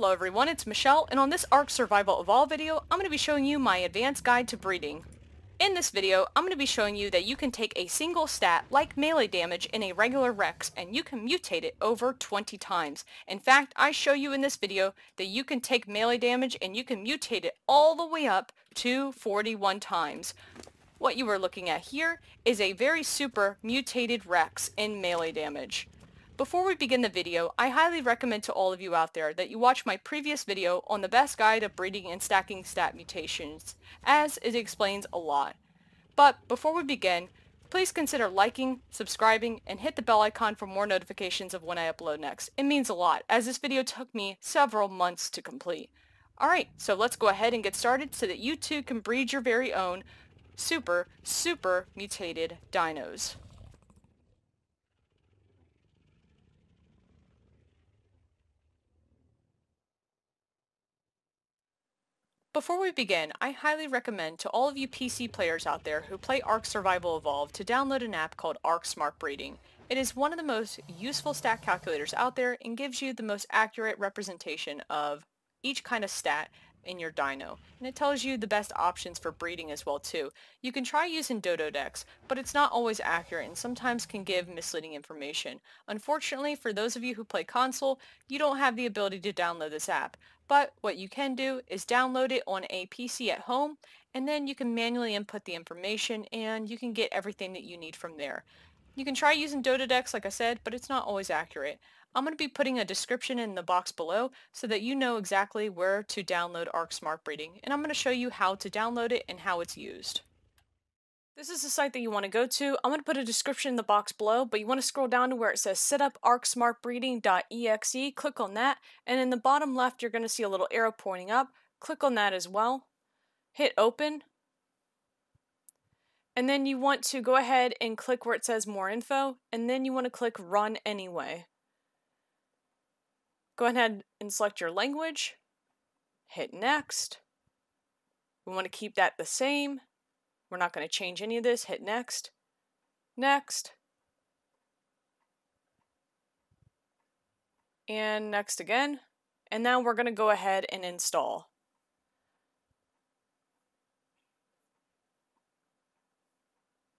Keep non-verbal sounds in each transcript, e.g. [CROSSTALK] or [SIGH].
Hello everyone, it's MeShell, and on this Ark Survival Evolved video, I'm going to be showing you my advanced guide to breeding. In this video, I'm going to be showing you that you can take a single stat, like melee damage, in a regular Rex, and you can mutate it over 20 times. In fact, I show you in this video that you can take melee damage and you can mutate it all the way up to 41 times. What you are looking at here is a very super mutated Rex in melee damage. Before we begin the video, I highly recommend to all of you out there that you watch my previous video on the best guide of breeding and stacking stat mutations, as it explains a lot. But before we begin, please consider liking, subscribing, and hit the bell icon for more notifications of when I upload next. It means a lot, as this video took me several months to complete. Alright, so let's go ahead and get started so that you too can breed your very own super, super mutated dinos. Before we begin, I highly recommend to all of you PC players out there who play Ark Survival Evolved to download an app called Ark Smart Breeding. It is one of the most useful stat calculators out there and gives you the most accurate representation of each kind of stat in your dino. And it tells you the best options for breeding as well too. You can try using Dododex, but it's not always accurate and sometimes can give misleading information. Unfortunately, for those of you who play console, you don't have the ability to download this app. But what you can do is download it on a PC at home and then you can manually input the information and you can get everything that you need from there. You can try using Dododex like I said, but it's not always accurate. I'm going to be putting a description in the box below so that you know exactly where to download ARK Smart Breeding and I'm going to show you how to download it and how it's used. This is the site that you want to go to. I'm going to put a description in the box below, but you want to scroll down to where it says setuparksmartbreeding.exe. Click on that, and in the bottom left, you're going to see a little arrow pointing up. Click on that as well. Hit open. And then you want to go ahead and click where it says more info, and then you want to click run anyway. Go ahead and select your language. Hit next. We want to keep that the same we're not going to change any of this. Hit next. Next. And next again. And now we're going to go ahead and install.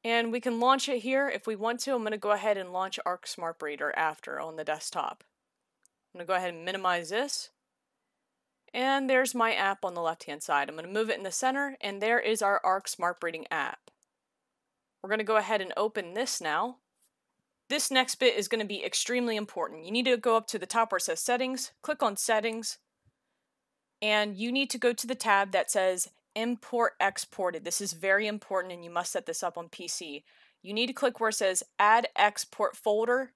And we can launch it here if we want to. I'm going to go ahead and launch Ark Smart Breeder after on the desktop. I'm going to go ahead and minimize this. And there's my app on the left hand side. I'm going to move it in the center and there is our ARK Smart Breeding app. We're going to go ahead and open this now. This next bit is going to be extremely important. You need to go up to the top where it says settings, click on settings, and you need to go to the tab that says import exported. This is very important and you must set this up on PC. You need to click where it says add export folder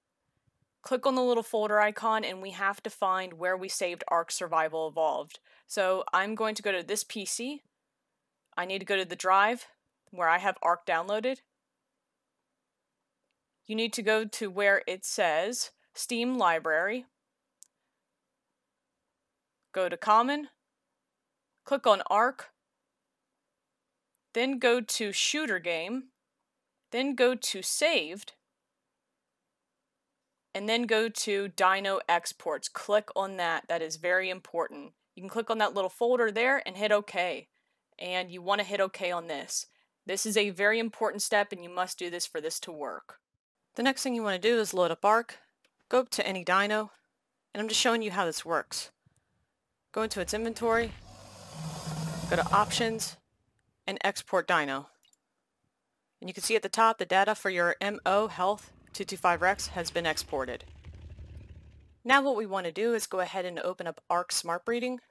click on the little folder icon and we have to find where we saved Ark Survival Evolved. So I'm going to go to this PC. I need to go to the drive where I have Ark downloaded. You need to go to where it says Steam Library. Go to Common. Click on Ark. Then go to Shooter Game. Then go to Saved and then go to Dino Exports. Click on that. That is very important. You can click on that little folder there and hit OK. And you want to hit OK on this. This is a very important step and you must do this for this to work. The next thing you want to do is load up Ark, go up to any dino, and I'm just showing you how this works. Go into its inventory, go to Options, and Export Dino. And you can see at the top the data for your MO health 225Rex has been exported. Now what we want to do is go ahead and open up ARK Smart Breeding.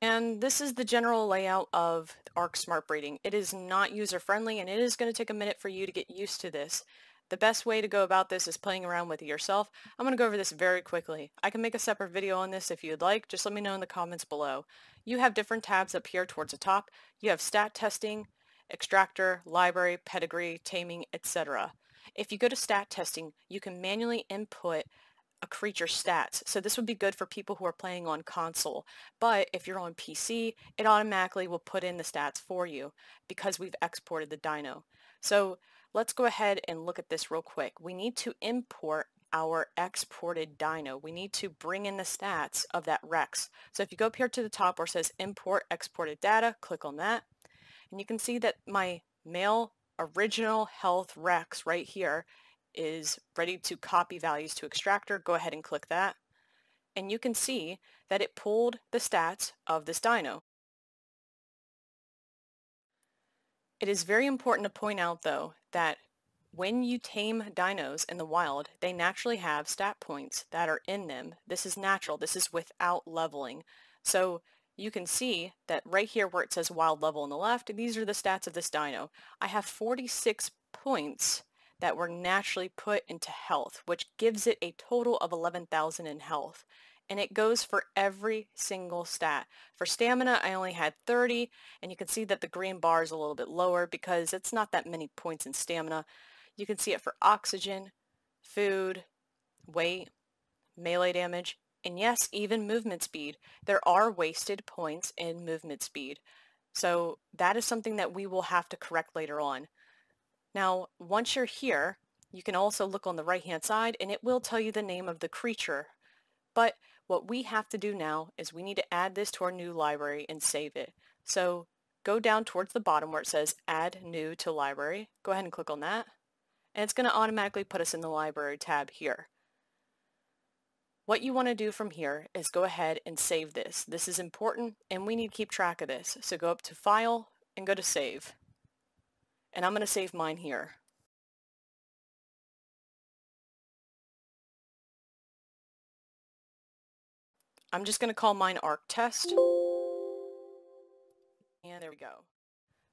And this is the general layout of ARK Smart Breeding. It is not user-friendly and it is going to take a minute for you to get used to this. The best way to go about this is playing around with it yourself. I'm going to go over this very quickly. I can make a separate video on this if you'd like. Just let me know in the comments below. You have different tabs up here towards the top. You have stat testing, extractor, library, pedigree, taming, etc. If you go to stat testing, you can manually input a creature's stats. So this would be good for people who are playing on console. But if you're on PC, it automatically will put in the stats for you because we've exported the dino. So let's go ahead and look at this real quick. We need to import our exported dino. We need to bring in the stats of that Rex. So if you go up here to the top where it says import exported data, click on that. And you can see that my male original health Rex right here is ready to copy values to extractor. Go ahead and click that. And you can see that it pulled the stats of this dino. It is very important to point out though that when you tame dinos in the wild, they naturally have stat points that are in them. This is natural. This is without leveling. So you can see that right here where it says wild level on the left, these are the stats of this dino. I have 46 points that were naturally put into health, which gives it a total of 11,000 in health. And it goes for every single stat. For stamina, I only had 30, and you can see that the green bar is a little bit lower because it's not that many points in stamina. You can see it for oxygen, food, weight, melee damage, and yes, even movement speed. There are wasted points in movement speed. So that is something that we will have to correct later on. Now, once you're here, you can also look on the right-hand side and it will tell you the name of the creature. But what we have to do now is we need to add this to our new library and save it. So go down towards the bottom where it says add new to library. Go ahead and click on that. And it's going to automatically put us in the library tab here. What you want to do from here is go ahead and save this. This is important and we need to keep track of this. So go up to File and go to Save. And I'm going to save mine here. I'm just going to call mine arc test. And there we go.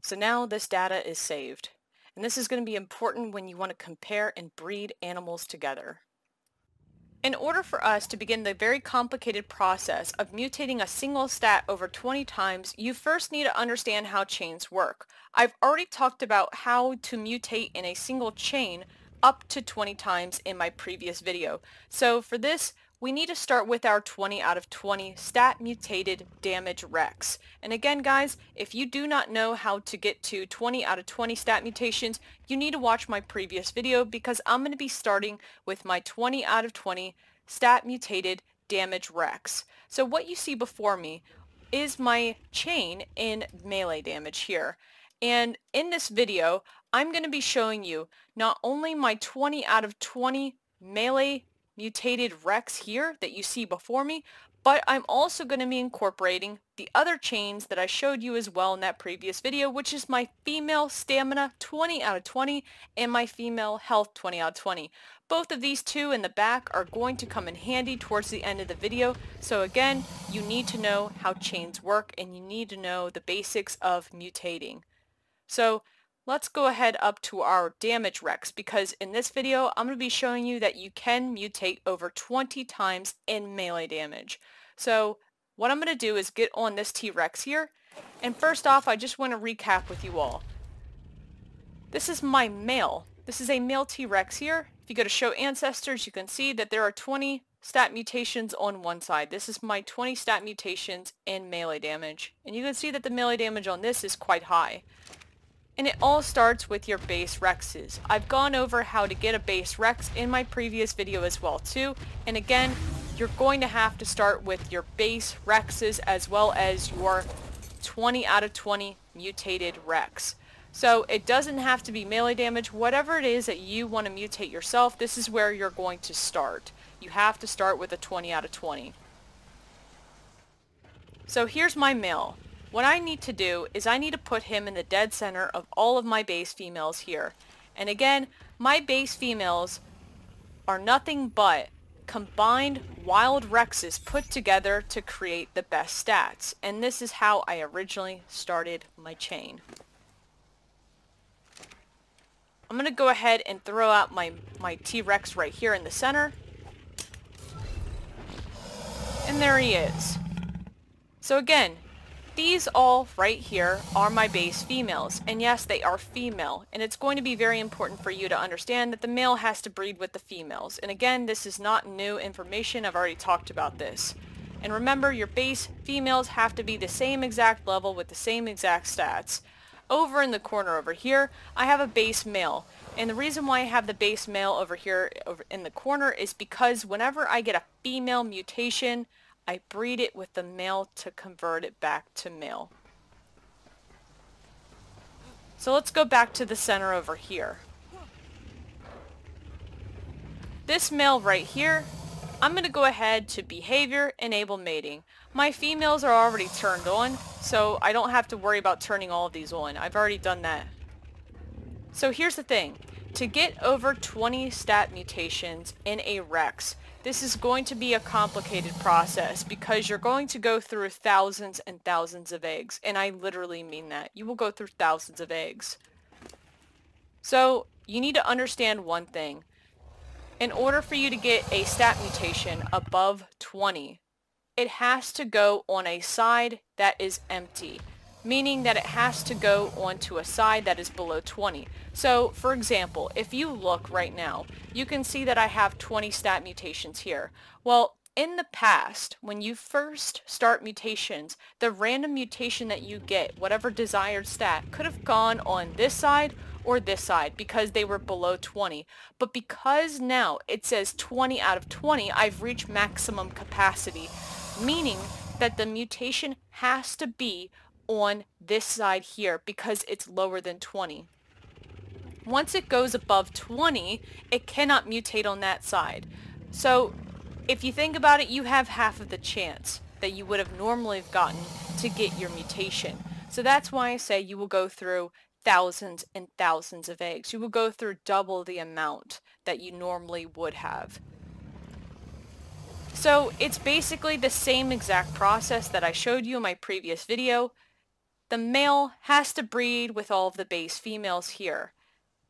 So now this data is saved. And this is going to be important when you want to compare and breed animals together. In order for us to begin the very complicated process of mutating a single stat over 20 times, you first need to understand how chains work. I've already talked about how to mutate in a single chain up to 20 times in my previous video. So for this, we need to start with our 20 out of 20 stat mutated damage rex. And again guys, if you do not know how to get to 20 out of 20 stat mutations, you need to watch my previous video because I'm going to be starting with my 20 out of 20 stat mutated damage rex. So what you see before me is my chain in melee damage here. And in this video, I'm going to be showing you not only my 20 out of 20 melee mutated Rex here that you see before me, but I'm also going to be incorporating the other chains that I showed you as well in that previous video, which is my female stamina 20 out of 20 and my female health 20 out of 20. Both of these two in the back are going to come in handy towards the end of the video. So again, you need to know how chains work and you need to know the basics of mutating. So Let's go ahead up to our damage rex because in this video I'm going to be showing you that you can mutate over 20 times in melee damage. So what I'm going to do is get on this T-Rex here and first off I just want to recap with you all. This is my male. This is a male T-Rex here. If you go to show ancestors you can see that there are 20 stat mutations on one side. This is my 20 stat mutations in melee damage. And you can see that the melee damage on this is quite high. And it all starts with your base Rexes. I've gone over how to get a base Rex in my previous video as well too. And again, you're going to have to start with your base Rexes as well as your 20 out of 20 mutated Rex. So it doesn't have to be melee damage. Whatever it is that you want to mutate yourself, this is where you're going to start. You have to start with a 20 out of 20. So here's my male. What I need to do is I need to put him in the dead center of all of my base females here. And again, my base females are nothing but combined wild rexes put together to create the best stats. And this is how I originally started my chain. I'm going to go ahead and throw out my, my T-Rex right here in the center. And there he is. So again, these all right here are my base females, and yes, they are female, and it's going to be very important for you to understand that the male has to breed with the females. And again, this is not new information, I've already talked about this. And remember, your base females have to be the same exact level with the same exact stats. over in the corner over here, I have a base male. And the reason why I have the base male over here over in the corner is because whenever I get a female mutation, I breed it with the male to convert it back to male. So let's go back to the center over here. This male right here, I'm going to go ahead to behavior, enable mating. My females are already turned on, so I don't have to worry about turning all of these on. I've already done that. So here's the thing. To get over 20 stat mutations in a Rex, this is going to be a complicated process because you're going to go through thousands and thousands of eggs. And I literally mean that. You will go through thousands of eggs. So you need to understand one thing. In order for you to get a stat mutation above 20, it has to go on a side that is empty meaning that it has to go onto a side that is below 20. So, for example, if you look right now, you can see that I have 20 stat mutations here. Well, in the past, when you first start mutations, the random mutation that you get, whatever desired stat, could have gone on this side or this side because they were below 20. But because now it says 20 out of 20, I've reached maximum capacity, meaning that the mutation has to be on this side here because it's lower than 20. Once it goes above 20, it cannot mutate on that side. So if you think about it, you have half of the chance that you would have normally gotten to get your mutation. So that's why I say you will go through thousands and thousands of eggs. You will go through double the amount that you normally would have. So it's basically the same exact process that I showed you in my previous video, the male has to breed with all of the base females here.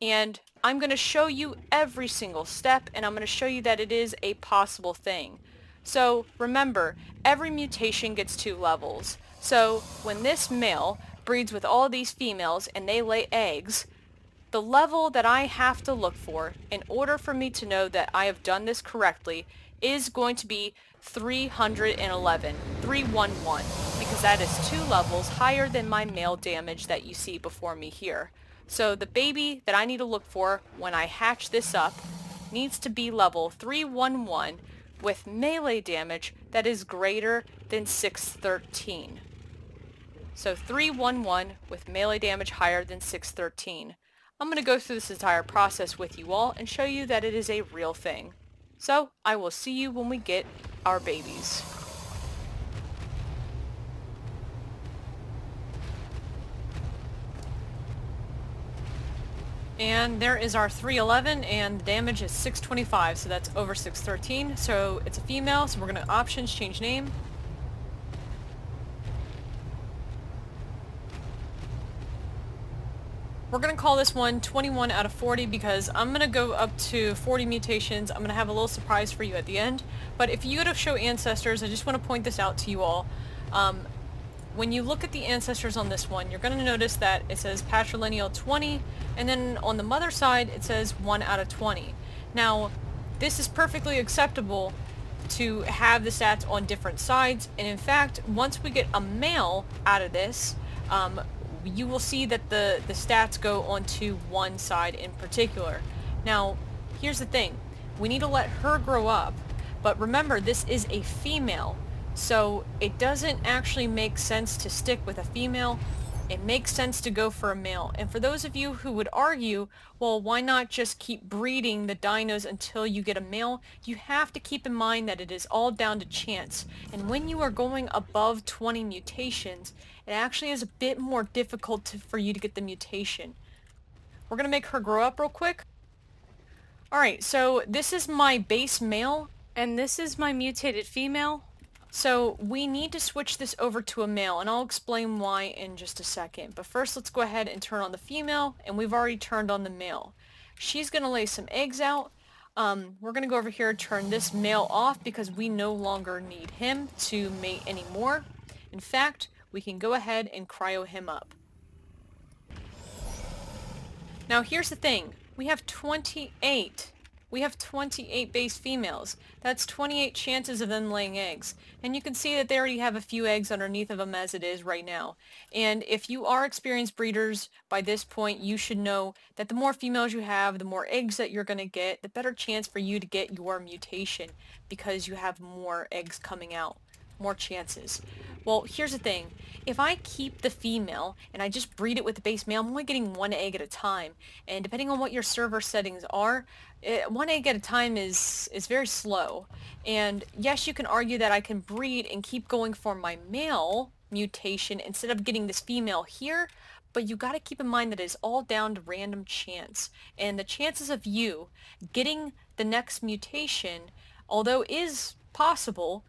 And I'm going to show you every single step and I'm going to show you that it is a possible thing. So remember, every mutation gets two levels. So when this male breeds with all these females and they lay eggs, the level that I have to look for in order for me to know that I have done this correctly is going to be 311, 311, because that is two levels higher than my male damage that you see before me here. So the baby that I need to look for when I hatch this up needs to be level 311 with melee damage that is greater than 613. So 311 with melee damage higher than 613. I'm going to go through this entire process with you all and show you that it is a real thing. So, I will see you when we get our babies. And there is our 311 and the damage is 625, so that's over 613. So it's a female, so we're going to options, change name. We're going to call this one 21 out of 40 because I'm going to go up to 40 mutations. I'm going to have a little surprise for you at the end. But if you go to show ancestors, I just want to point this out to you all. Um, when you look at the ancestors on this one, you're going to notice that it says patrilineal 20, and then on the mother side, it says 1 out of 20. Now, this is perfectly acceptable to have the stats on different sides, and in fact, once we get a male out of this, um, you will see that the, the stats go onto one side in particular. Now, here's the thing. We need to let her grow up, but remember, this is a female, so it doesn't actually make sense to stick with a female. It makes sense to go for a male. And for those of you who would argue, well, why not just keep breeding the dinos until you get a male? You have to keep in mind that it is all down to chance. And when you are going above 20 mutations, it actually is a bit more difficult to, for you to get the mutation. We're going to make her grow up real quick. Alright, so this is my base male, and this is my mutated female. So we need to switch this over to a male, and I'll explain why in just a second. But first, let's go ahead and turn on the female, and we've already turned on the male. She's going to lay some eggs out. Um, we're going to go over here and turn this male off because we no longer need him to mate anymore. In fact, we can go ahead and cryo him up. Now here's the thing. We have 28 we have 28 base females. That's 28 chances of them laying eggs. And you can see that they already have a few eggs underneath of them as it is right now. And if you are experienced breeders by this point, you should know that the more females you have, the more eggs that you're going to get, the better chance for you to get your mutation because you have more eggs coming out more chances. Well, here's the thing. If I keep the female and I just breed it with the base male, I'm only getting one egg at a time. And depending on what your server settings are, it, eh, one egg at a time is, is very slow. And yes, you can argue that I can breed and keep going for my male mutation instead of getting this female here, but you got to keep in mind that it's all down to random chance. And the chances of you getting the next mutation, although is possible,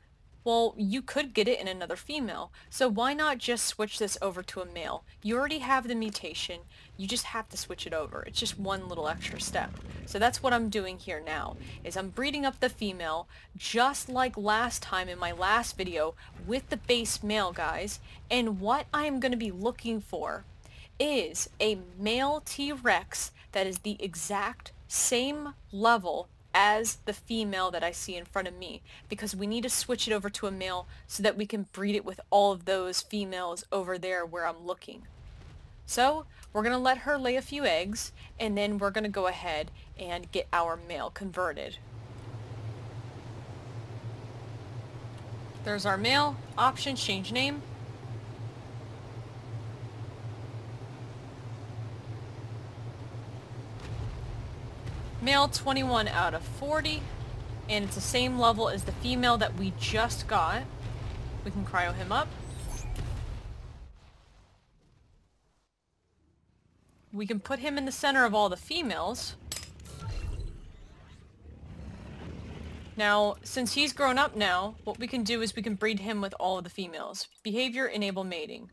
well, you could get it in another female. So why not just switch this over to a male? You already have the mutation. You just have to switch it over. It's just one little extra step. So that's what I'm doing here now, is I'm breeding up the female just like last time in my last video with the base male, guys. And what I'm going to be looking for is a male T-Rex that is the exact same level as the female that I see in front of me because we need to switch it over to a male so that we can breed it with all of those females over there where I'm looking. So we're going to let her lay a few eggs and then we're going to go ahead and get our male converted. There's our male, options, change name. Male 21 out of 40. And it's the same level as the female that we just got. We can cryo him up. We can put him in the center of all the females. Now, since he's grown up now, what we can do is we can breed him with all of the females. Behavior, enable mating.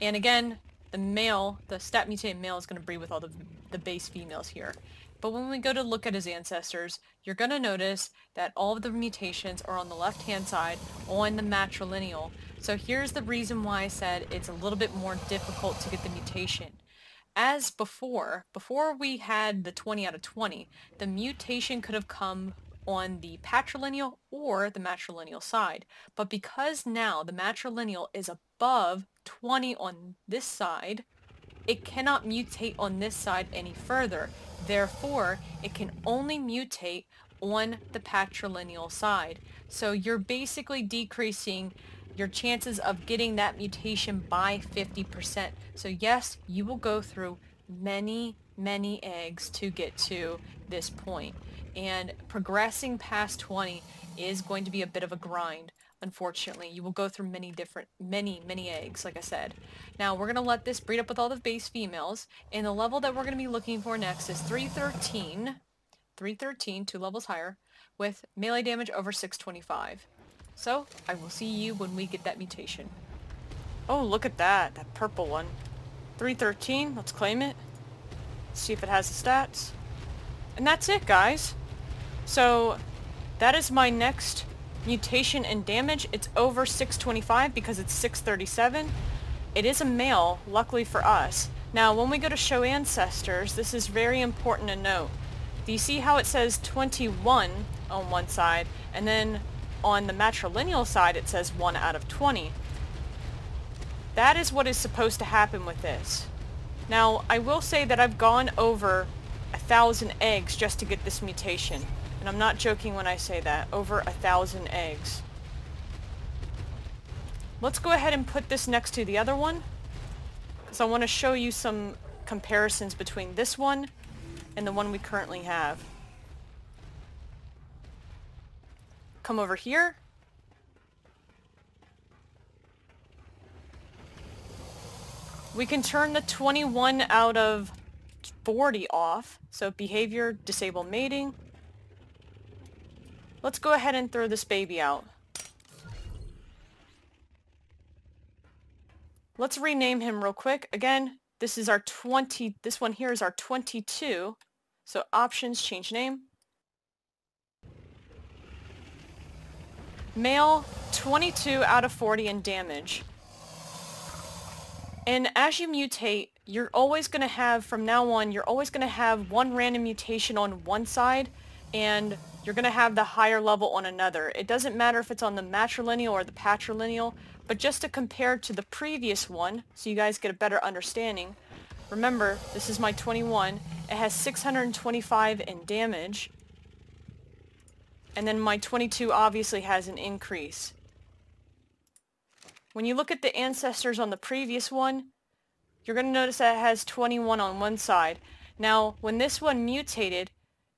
And again, the male, the stat mutated male is going to breed with all the, the base females here. But when we go to look at his ancestors, you're going to notice that all of the mutations are on the left-hand side on the matrilineal. So here's the reason why I said it's a little bit more difficult to get the mutation. As before, before we had the 20 out of 20, the mutation could have come on the patrilineal or the matrilineal side. But because now the matrilineal is above 20 on this side, it cannot mutate on this side any further. Therefore, it can only mutate on the patrilineal side. So you're basically decreasing your chances of getting that mutation by 50%. So yes, you will go through many, many eggs to get to this point. And progressing past 20 is going to be a bit of a grind unfortunately. You will go through many different, many, many eggs, like I said. Now, we're going to let this breed up with all the base females, and the level that we're going to be looking for next is 313, 313, two levels higher, with melee damage over 625. So, I will see you when we get that mutation. Oh, look at that, that purple one. 313, let's claim it. See if it has the stats. And that's it, guys. So, that is my next Mutation and damage, it's over 625 because it's 637. It is a male, luckily for us. Now, when we go to show ancestors, this is very important to note. Do you see how it says 21 on one side, and then on the matrilineal side it says 1 out of 20? That is what is supposed to happen with this. Now, I will say that I've gone over a thousand eggs just to get this mutation. And I'm not joking when I say that. Over a thousand eggs. Let's go ahead and put this next to the other one. Because I want to show you some comparisons between this one and the one we currently have. Come over here. We can turn the 21 out of 40 off. So behavior, disable mating. Let's go ahead and throw this baby out. Let's rename him real quick. Again, this is our 20, this one here is our 22. So options, change name. Male, 22 out of 40 in damage. And as you mutate, you're always going to have, from now on, you're always going to have one random mutation on one side, and you're going to have the higher level on another. It doesn't matter if it's on the matrilineal or the patrilineal, but just to compare to the previous one, so you guys get a better understanding, remember, this is my 21, it has 625 in damage, and then my 22 obviously has an increase. When you look at the ancestors on the previous one, you're going to notice that it has 21 on one side. Now, when this one mutated,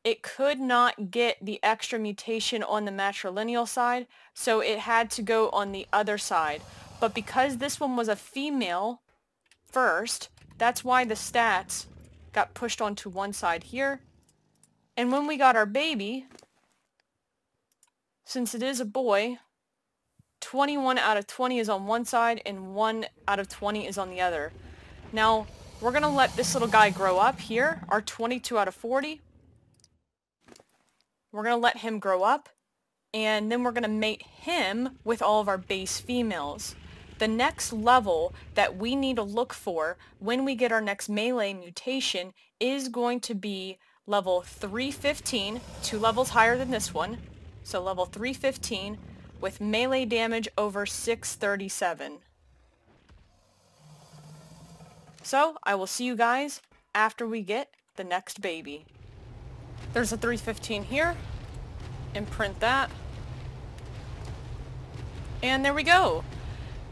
it could not get the extra mutation on the matrilineal side, so it had to go on the other side. But because this one was a female first, that's why the stats got pushed onto one side here. And when we got our baby, since it is a boy, 21 out of 20 is on one side and 1 out of 20 is on the other. Now, we're going to let this little guy grow up here, our 22 out of 40. We're going to let him grow up, and then we're going to mate him with all of our base females. The next level that we need to look for when we get our next melee mutation is going to be level 315, two levels higher than this one. So level 315 with melee damage over 637. So, I will see you guys after we get the next baby. There's a 315 here. Imprint that. And there we go.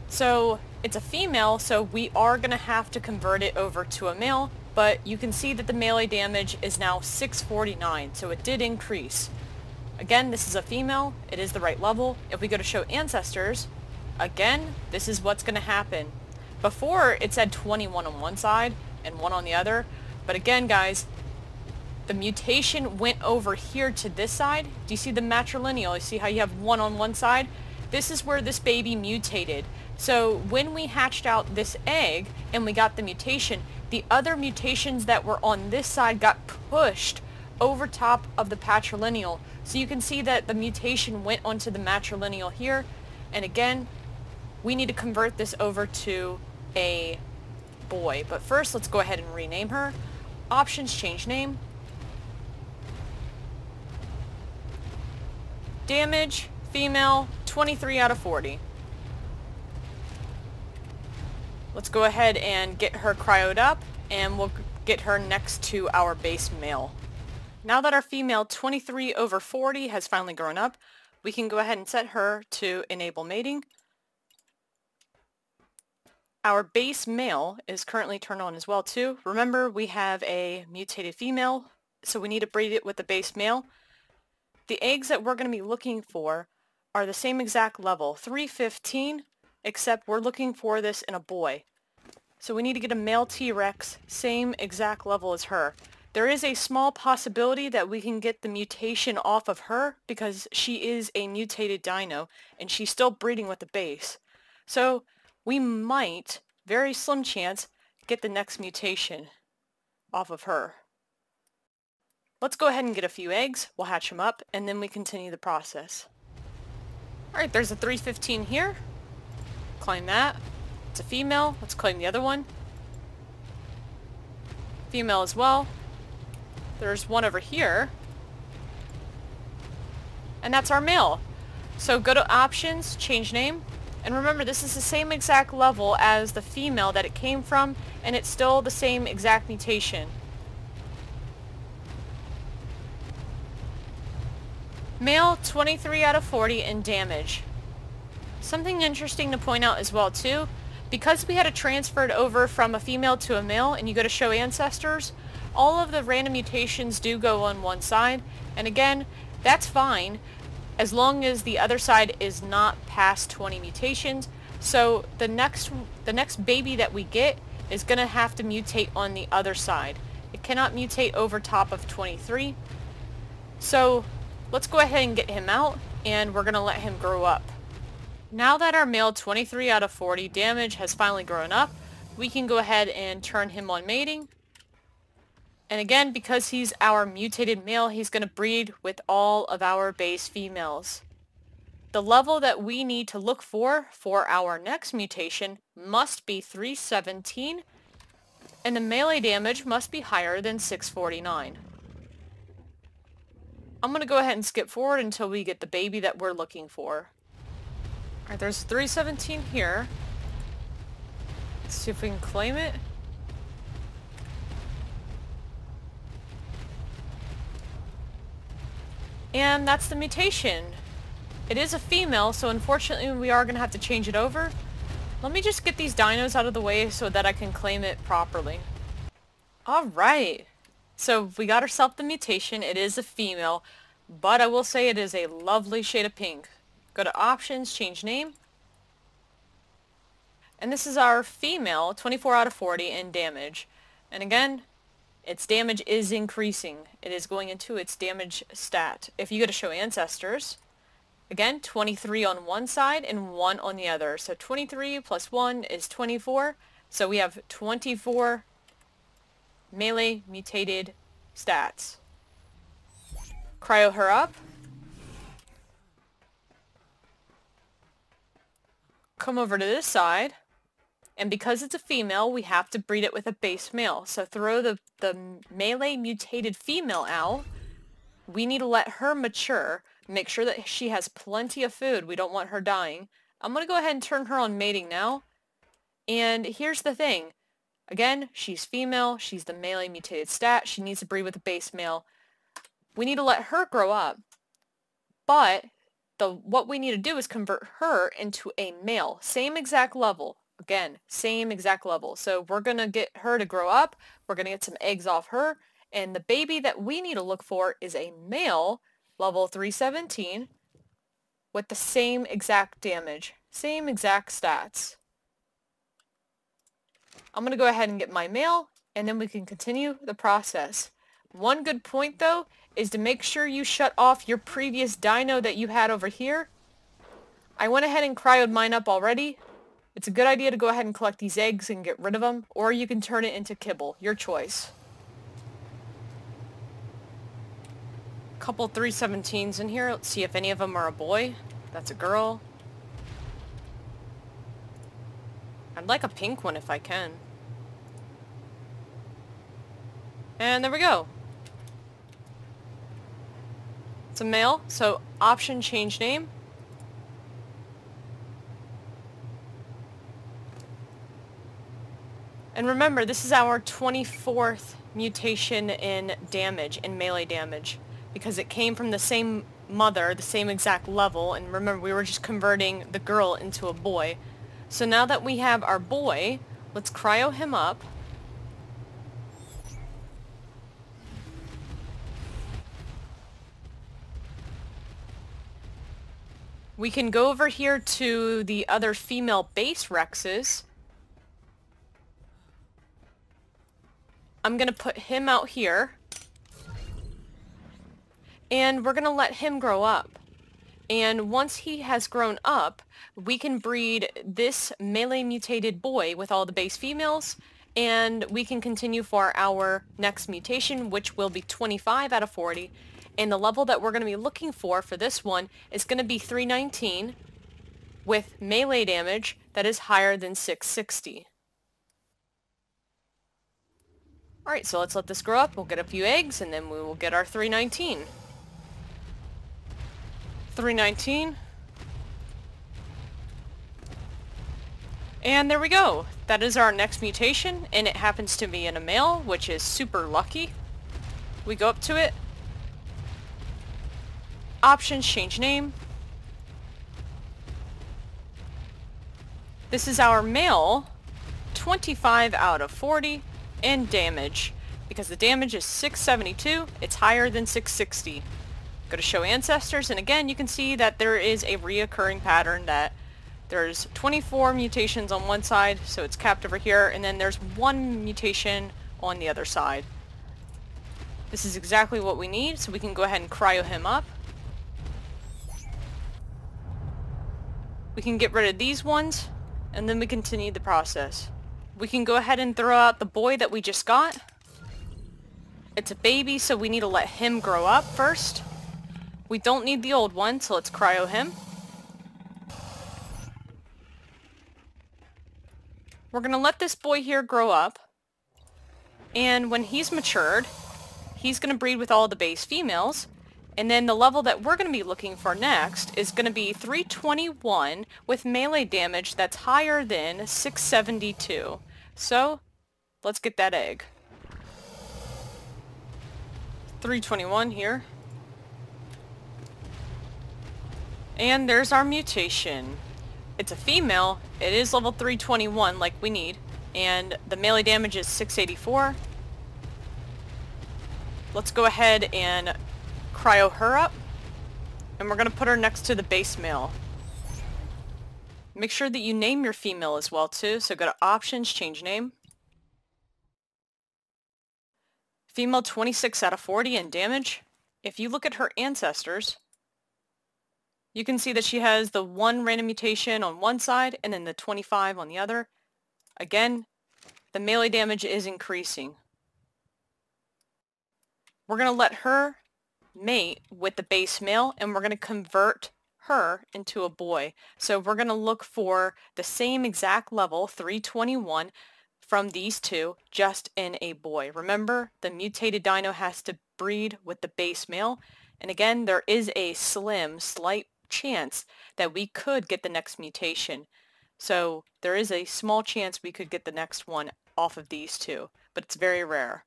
So, it's a female, so we are going to have to convert it over to a male, but you can see that the melee damage is now 649, so it did increase. Again, this is a female. It is the right level. If we go to show ancestors, again, this is what's going to happen. Before, it said 21 on one side and 1 on the other. But again, guys, the mutation went over here to this side. Do you see the matrilineal? You see how you have 1 on one side? This is where this baby mutated. So when we hatched out this egg and we got the mutation, the other mutations that were on this side got pushed over top of the patrilineal. So you can see that the mutation went onto the matrilineal here. And again, we need to convert this over to a boy. But first, let's go ahead and rename her. Options, change name. Damage, female, 23 out of 40. Let's go ahead and get her cryoed up, and we'll get her next to our base male. Now that our female 23 over 40 has finally grown up, we can go ahead and set her to enable mating. Our base male is currently turned on as well too. Remember we have a mutated female, so we need to breed it with the base male. The eggs that we're going to be looking for are the same exact level, 315, except we're looking for this in a boy. So we need to get a male T-Rex, same exact level as her. There is a small possibility that we can get the mutation off of her because she is a mutated dino and she's still breeding with the base. So we might, very slim chance, get the next mutation off of her. Let's go ahead and get a few eggs, we'll hatch them up, and then we continue the process. Alright, there's a 315 here. Claim that. It's a female. Let's claim the other one. Female as well. There's one over here. And that's our male. So go to options, change name. And remember, this is the same exact level as the female that it came from, and it's still the same exact mutation. Male, 23 out of 40 in damage. Something interesting to point out as well, too, because we had it transferred over from a female to a male, and you go to show ancestors, all of the random mutations do go on one side. And again, that's fine as long as the other side is not past 20 mutations. So the next, the next baby that we get is going to have to mutate on the other side. It cannot mutate over top of 23. So let's go ahead and get him out and we're going to let him grow up. Now that our male 23 out of 40 damage has finally grown up, we can go ahead and turn him on mating and again, because he's our mutated male, he's going to breed with all of our base females. the level that we need to look for for our next mutation must be 317 and the melee damage must be higher than 649. I'm going to go ahead and skip forward until we get the baby that we're looking for. Alright, there's 317 here. Let's see if we can claim it. And that's the mutation. It is a female, so unfortunately we are going to have to change it over. Let me just get these dinos out of the way so that I can claim it properly. Alright. So we got ourselves the mutation. It is a female, but I will say it is a lovely shade of pink. Go to options, change name. And this is our female, 24 out of 40 in damage. And again, its damage is increasing. It is going into its damage stat. If you go to show ancestors, again, 23 on one side and 1 on the other. So 23 plus 1 is 24. So we have 24 melee mutated stats. Cryo her up. Come over to this side. And because it's a female, we have to breed it with a base male. So throw the, the melee mutated female out. We need to let her mature. Make sure that she has plenty of food. We don't want her dying. I'm going to go ahead and turn her on mating now. And here's the thing. Again, she's female. She's the melee mutated stat. She needs to breed with a base male. We need to let her grow up. But the what we need to do is convert her into a male. Same exact level. Again, same exact level. So we're going to get her to grow up. We're going to get some eggs off her. And the baby that we need to look for is a male, level 317, with the same exact damage. Same exact stats. I'm going to go ahead and get my mail, and then we can continue the process. One good point, though, is to make sure you shut off your previous dino that you had over here. I went ahead and cryoed mine up already, it's a good idea to go ahead and collect these eggs and get rid of them, or you can turn it into kibble. Your choice. Couple 317s in here. Let's see if any of them are a boy. That's a girl. I'd like a pink one if I can. And there we go. It's a male, so option change name. And remember, this is our 24th mutation in damage, in melee damage, because it came from the same mother, the same exact level, and remember, we were just converting the girl into a boy. So now that we have our boy, let's cryo him up. We can go over here to the other female base Rexes, I'm going to put him out here. And we're going to let him grow up. And once he has grown up, we can breed this melee mutated boy with all the base females, and we can continue for our next mutation, which will be 25 out of 40. And the level that we're going to be looking for for this one is going to be 319 with melee damage that is higher than 660. Alright, so let's let this grow up. We'll get a few eggs, and then we will get our 319. 319. And there we go. That is our next mutation, and it happens to be in a male, which is super lucky. We go up to it. Options, change name. This is our male, 25 out of 40 and damage. Because the damage is 672, it's higher than 660. Go to show ancestors, and again you can see that there is a reoccurring pattern that there's 24 mutations on one side, so it's capped over here, and then there's one mutation on the other side. This is exactly what we need, so we can go ahead and cryo him up. We can get rid of these ones, and then we continue the process. We can go ahead and throw out the boy that we just got. It's a baby, so we need to let him grow up first. We don't need the old one, so let's cryo him. We're going to let this boy here grow up. And when he's matured, he's going to breed with all the base females. And then the level that we're going to be looking for next is going to be 321 with melee damage that's higher than 672. So, let's get that egg. 321 here. And there's our mutation. It's a female. It is level 321 like we need. And the melee damage is 684. Let's go ahead and cryo her up. And we're going to put her next to the base male. Make sure that you name your female as well too. So go to options, change name. Female 26 out of 40 in damage. If you look at her ancestors, you can see that she has the one random mutation on one side and then the 25 on the other. Again, the melee damage is increasing. We're going to let her mate with the base male and we're going to convert her into a boy. So we're going to look for the same exact level, 321, from these two, just in a boy. Remember, the mutated dino has to breed with the base male. And again, there is a slim, slight chance that we could get the next mutation. So there is a small chance we could get the next one off of these two, but it's very rare.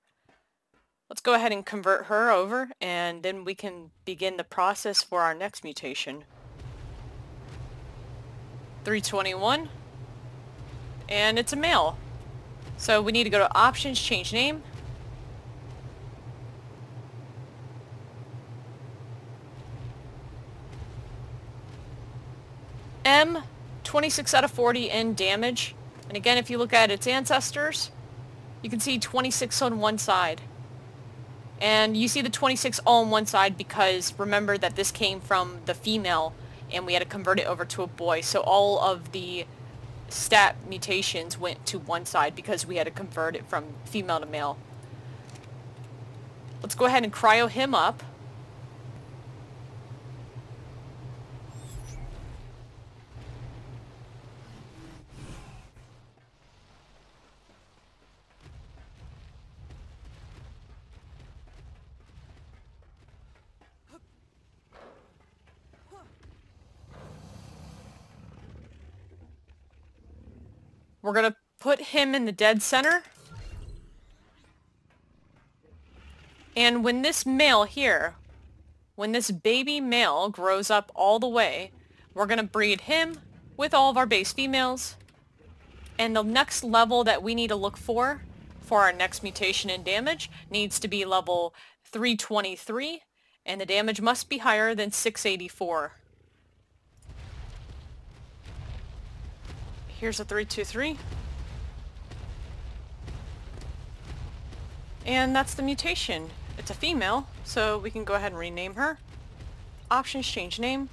Let's go ahead and convert her over, and then we can begin the process for our next mutation. 321, and it's a male. So we need to go to options, change name. M, 26 out of 40 in damage. And again, if you look at its ancestors, you can see 26 on one side. And you see the 26 all on one side because remember that this came from the female and we had to convert it over to a boy. So all of the stat mutations went to one side because we had to convert it from female to male. Let's go ahead and cryo him up. We're going to put him in the dead center. And when this male here, when this baby male grows up all the way, we're going to breed him with all of our base females. And the next level that we need to look for, for our next mutation in damage, needs to be level 323, and the damage must be higher than 684. Here's a 323. And that's the mutation. It's a female, so we can go ahead and rename her. Options change name.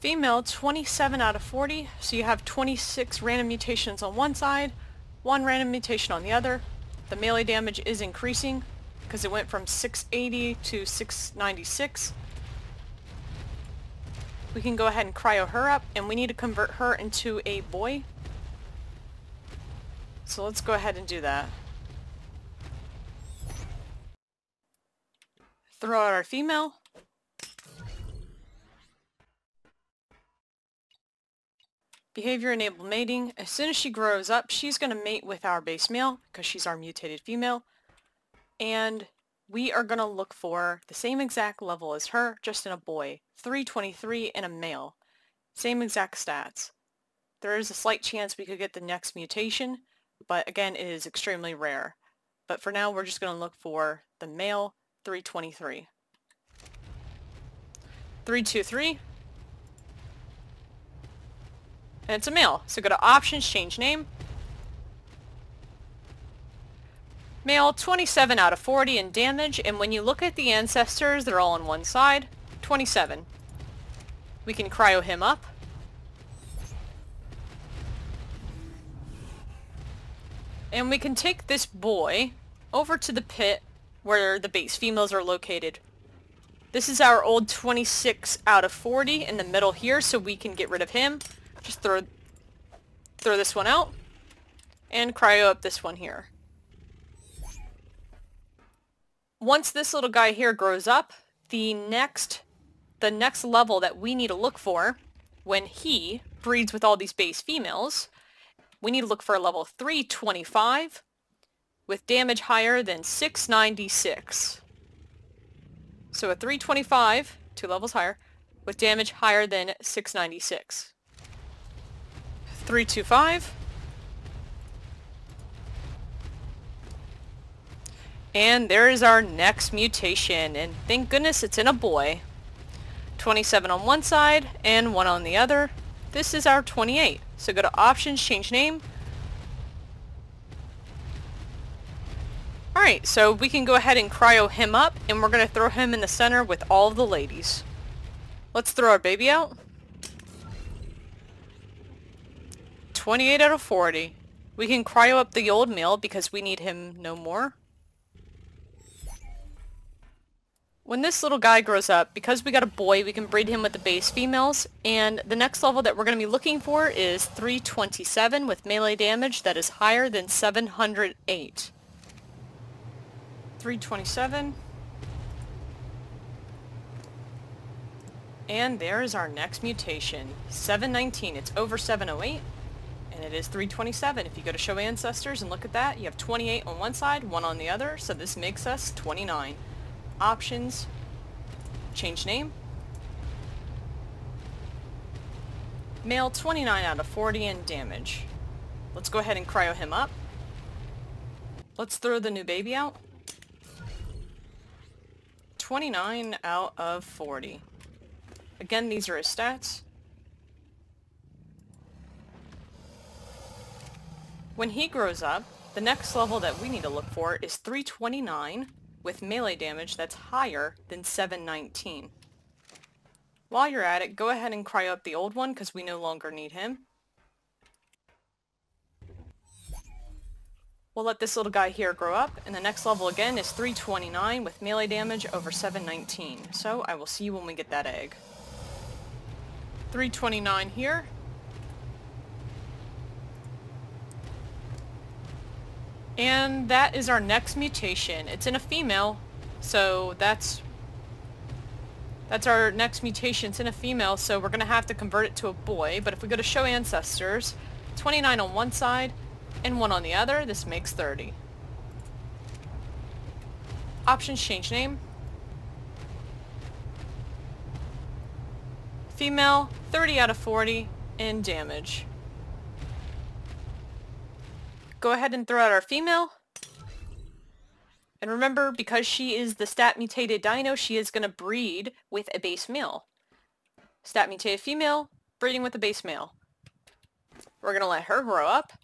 Female, 27 out of 40, so you have 26 random mutations on one side, one random mutation on the other. The melee damage is increasing because it went from 680 to 696. We can go ahead and cryo her up, and we need to convert her into a boy. So let's go ahead and do that. Throw out our female. Behavior enabled mating. As soon as she grows up, she's going to mate with our base male because she's our mutated female. And we are going to look for the same exact level as her, just in a boy. 323 in a male. Same exact stats. There is a slight chance we could get the next mutation, but again, it is extremely rare. But for now, we're just going to look for the male 323. 323 And it's a male. So go to options, change name. Male, 27 out of 40 in damage, and when you look at the ancestors, they're all on one side. 27. We can cryo him up. And we can take this boy over to the pit where the base females are located. This is our old 26 out of 40 in the middle here, so we can get rid of him. Just throw, throw this one out. And cryo up this one here. Once this little guy here grows up, the next, the next level that we need to look for when he breeds with all these base females, we need to look for a level 325 with damage higher than 696. So a 325, two levels higher, with damage higher than 696. 325. And there is our next mutation, and thank goodness it's in a boy. 27 on one side, and 1 on the other. This is our 28. So go to Options, Change Name. Alright, so we can go ahead and cryo him up, and we're going to throw him in the center with all the ladies. Let's throw our baby out. 28 out of 40. We can cryo up the old male because we need him no more. When this little guy grows up, because we got a boy, we can breed him with the base females, and the next level that we're going to be looking for is 327 with melee damage that is higher than 708. 327. And there is our next mutation. 719. It's over 708. And it is 327. If you go to show ancestors and look at that, you have 28 on one side, 1 on the other, so this makes us 29 options, change name. Male 29 out of 40 in damage. Let's go ahead and cryo him up. Let's throw the new baby out. 29 out of 40. Again, these are his stats. When he grows up, the next level that we need to look for is 329 with melee damage that's higher than 719. While you're at it, go ahead and cry up the old one because we no longer need him. We'll let this little guy here grow up, and the next level again is 329 with melee damage over 719. So I will see you when we get that egg. 329 here, And that is our next mutation. It's in a female, so that's that's our next mutation. It's in a female, so we're going to have to convert it to a boy. But if we go to show ancestors, 29 on one side and 1 on the other, this makes 30. Options change name. Female, 30 out of 40 in damage. Go ahead and throw out our female. And remember, because she is the stat mutated dino, she is going to breed with a base male. Stat mutated female, breeding with a base male. We're going to let her grow up.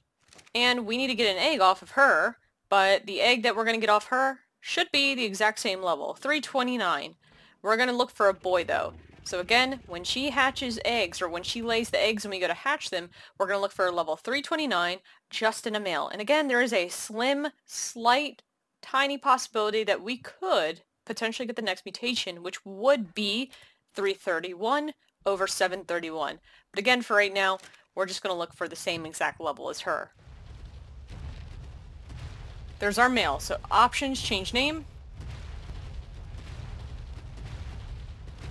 And we need to get an egg off of her, but the egg that we're going to get off her should be the exact same level, 329. We're going to look for a boy though. So again, when she hatches eggs, or when she lays the eggs and we go to hatch them, we're going to look for a level 329 just in a male. And again, there is a slim, slight, tiny possibility that we could potentially get the next mutation, which would be 331 over 731. But again, for right now, we're just going to look for the same exact level as her. There's our male. So options, change name,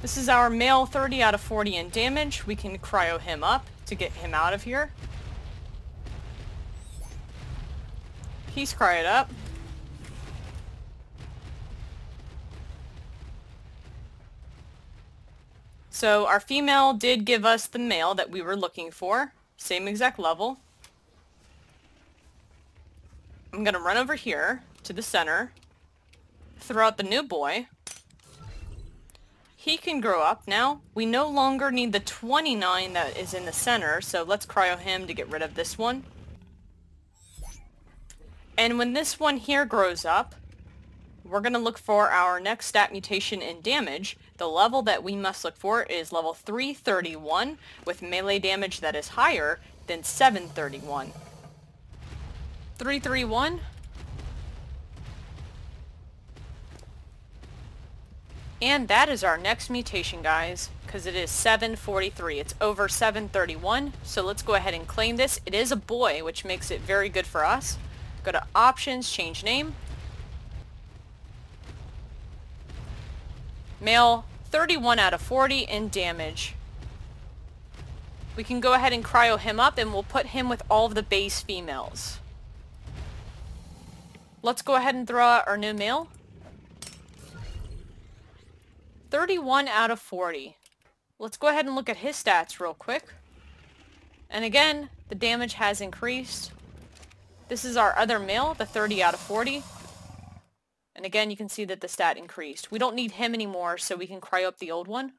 This is our male 30 out of 40 in damage. We can cryo him up to get him out of here. He's cryoed up. So our female did give us the male that we were looking for. Same exact level. I'm going to run over here to the center, throw out the new boy. He can grow up now. We no longer need the 29 that is in the center, so let's cryo him to get rid of this one. And when this one here grows up, we're going to look for our next stat mutation in damage. The level that we must look for is level 331 with melee damage that is higher than 731. 331 And that is our next mutation, guys, because it is 743. It's over 731, so let's go ahead and claim this. It is a boy, which makes it very good for us. Go to Options, Change Name. Male, 31 out of 40 in damage. We can go ahead and cryo him up, and we'll put him with all of the base females. Let's go ahead and throw out our new male. 31 out of 40. Let's go ahead and look at his stats real quick. And again, the damage has increased. This is our other male, the 30 out of 40. And again, you can see that the stat increased. We don't need him anymore, so we can cry up the old one.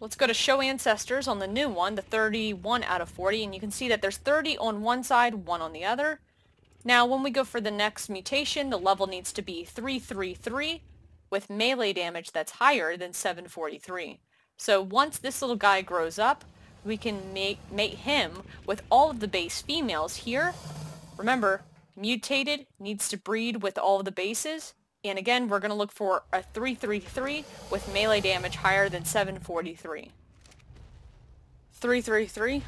Let's go to show ancestors on the new one, the 31 out of 40, and you can see that there's 30 on one side, 1 on the other. Now, when we go for the next mutation, the level needs to be 333 with melee damage that's higher than 743. So once this little guy grows up, we can mate, him with all of the base females here. Remember, mutated needs to breed with all of the bases. And again, we're going to look for a 333 with melee damage higher than 743. 333.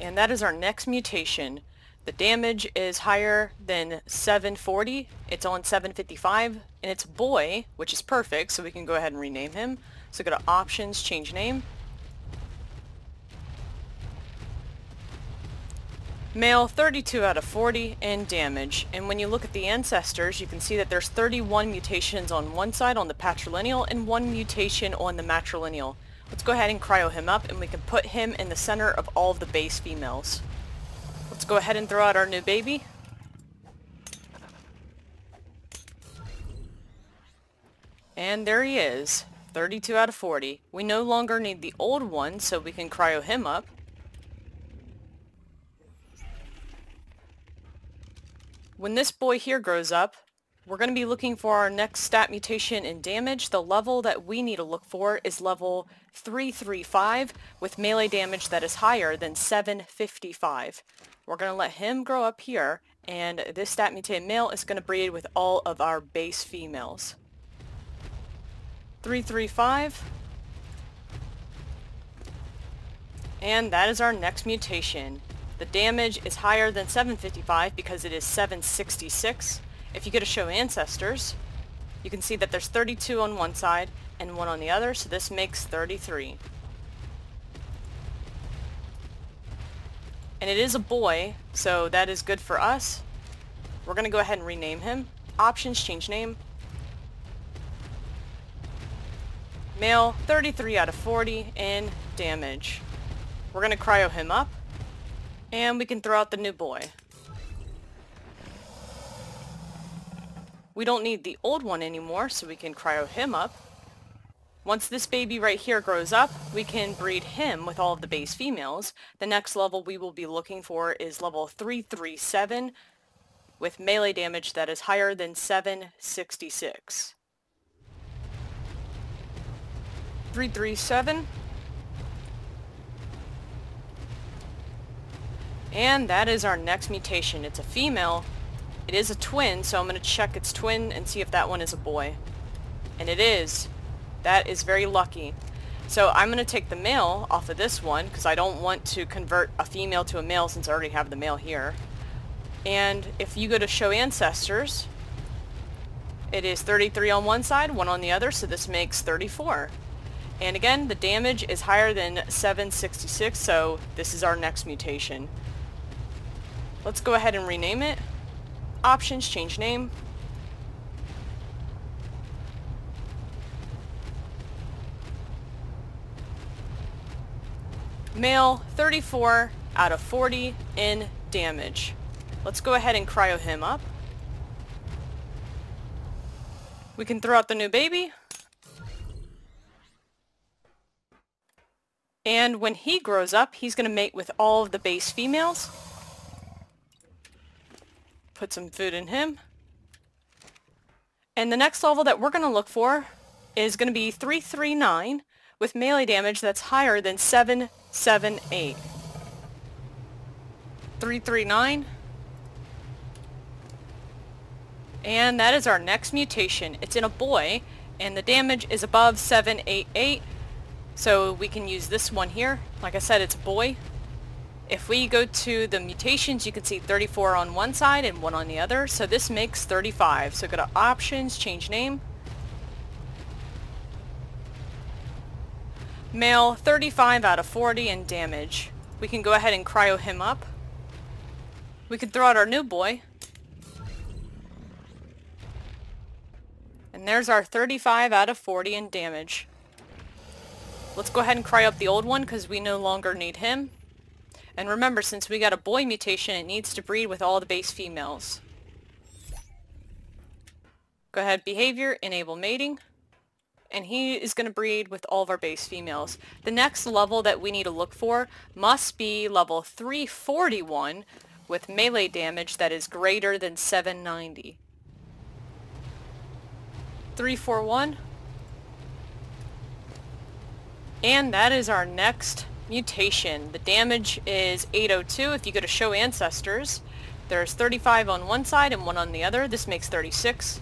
And that is our next mutation. The damage is higher than 740. It's on 755. And it's boy, which is perfect, so we can go ahead and rename him. So go to options, change name. Male, 32 out of 40 in damage. And when you look at the ancestors, you can see that there's 31 mutations on one side on the patrilineal and one mutation on the matrilineal. Let's go ahead and cryo him up and we can put him in the center of all of the base females. Let's go ahead and throw out our new baby. And there he is. 32 out of 40. We no longer need the old one, so we can cryo him up. When this boy here grows up, we're going to be looking for our next stat mutation in damage. The level that we need to look for is level 335 with melee damage that is higher than 755. We're going to let him grow up here, and this stat mutated male is going to breed with all of our base females. 335. And that is our next mutation. The damage is higher than 755 because it is 766. If you go to show ancestors, you can see that there's 32 on one side and one on the other, so this makes 33. And it is a boy, so that is good for us. We're going to go ahead and rename him. Options, change name. Male, 33 out of 40 in damage. We're to cryo him up. And we can throw out the new boy. We don't need the old one anymore, so we can cryo him up. Once this baby right here grows up, we can breed him with all of the base females. The next level we will be looking for is level 337 with melee damage that is higher than 766. 337. And that is our next mutation. It's a female. It is a twin, so I'm going to check its twin and see if that one is a boy. And it is. That is very lucky. So I'm going to take the male off of this one because I don't want to convert a female to a male since I already have the male here. And if you go to show ancestors, it is 33 on one side, 1 on the other, so this makes 34. And again, the damage is higher than 766, so this is our next mutation. Let's go ahead and rename it. Options, change name. Male, 34 out of 40 in damage. Let's go ahead and cryo him up. We can throw out the new baby. And when he grows up, he's going to mate with all of the base females. Put some food in him. And the next level that we're going to look for is going to be 339 with melee damage that's higher than 778. 339. And that is our next mutation. It's in a boy, and the damage is above 788. So we can use this one here. Like I said, it's a boy. If we go to the mutations, you can see 34 on one side and 1 on the other. So this makes 35. So go to Options, Change Name. Male, 35 out of 40 in damage. We can go ahead and cryo him up. We can throw out our new boy. And there's our 35 out of 40 in damage. Let's go ahead and cry up the old one because we no longer need him. And remember, since we got a boy mutation, it needs to breed with all the base females. Go ahead, behavior, enable mating. And he is going to breed with all of our base females. The next level that we need to look for must be level 341 with melee damage that is greater than 790. 341. And that is our next mutation. The damage is 802. If you go to show ancestors, there's 35 on one side and one on the other. This makes 36.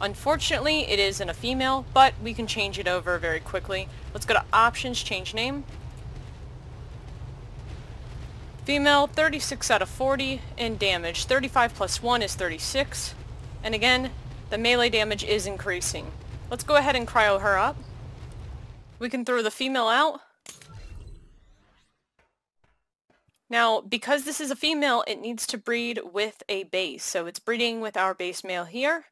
Unfortunately, it is in a female, but we can change it over very quickly. Let's go to options, change name. Female, 36 out of 40 in damage. 35 plus 1 is 36. And again, the melee damage is increasing. Let's go ahead and cryo her up. We can throw the female out. Now, because this is a female, it needs to breed with a base. So it's breeding with our base male here,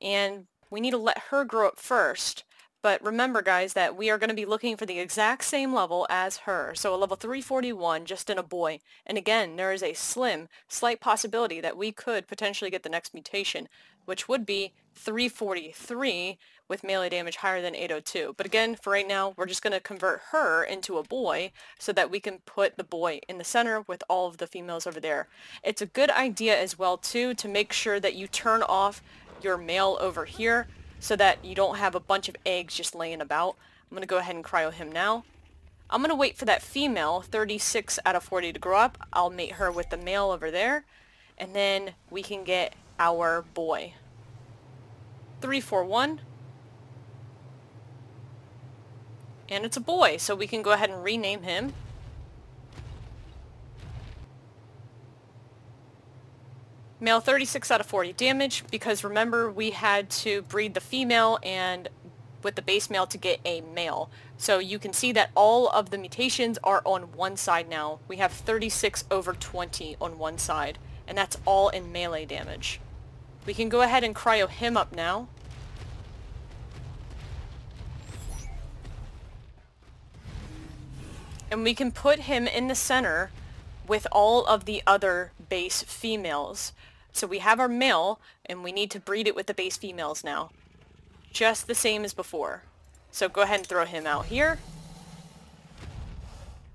and we need to let her grow up first. But remember, guys, that we are going to be looking for the exact same level as her. So a level 341 just in a boy. And again, there is a slim, slight possibility that we could potentially get the next mutation, which would be 343 with melee damage higher than 802. But again, for right now, we're just going to convert her into a boy so that we can put the boy in the center with all of the females over there. It's a good idea as well, too, to make sure that you turn off your male over here so that you don't have a bunch of eggs just laying about. I'm going to go ahead and cryo him now. I'm going to wait for that female, 36 out of 40, to grow up. I'll mate her with the male over there, and then we can get our boy. 341. And it's a boy, so we can go ahead and rename him. Male 36 out of 40 damage because remember we had to breed the female and with the base male to get a male. So you can see that all of the mutations are on one side now. We have 36 over 20 on one side and that's all in melee damage. We can go ahead and cryo him up now. And we can put him in the center with all of the other base females. So we have our male, and we need to breed it with the base females now. Just the same as before. So go ahead and throw him out here.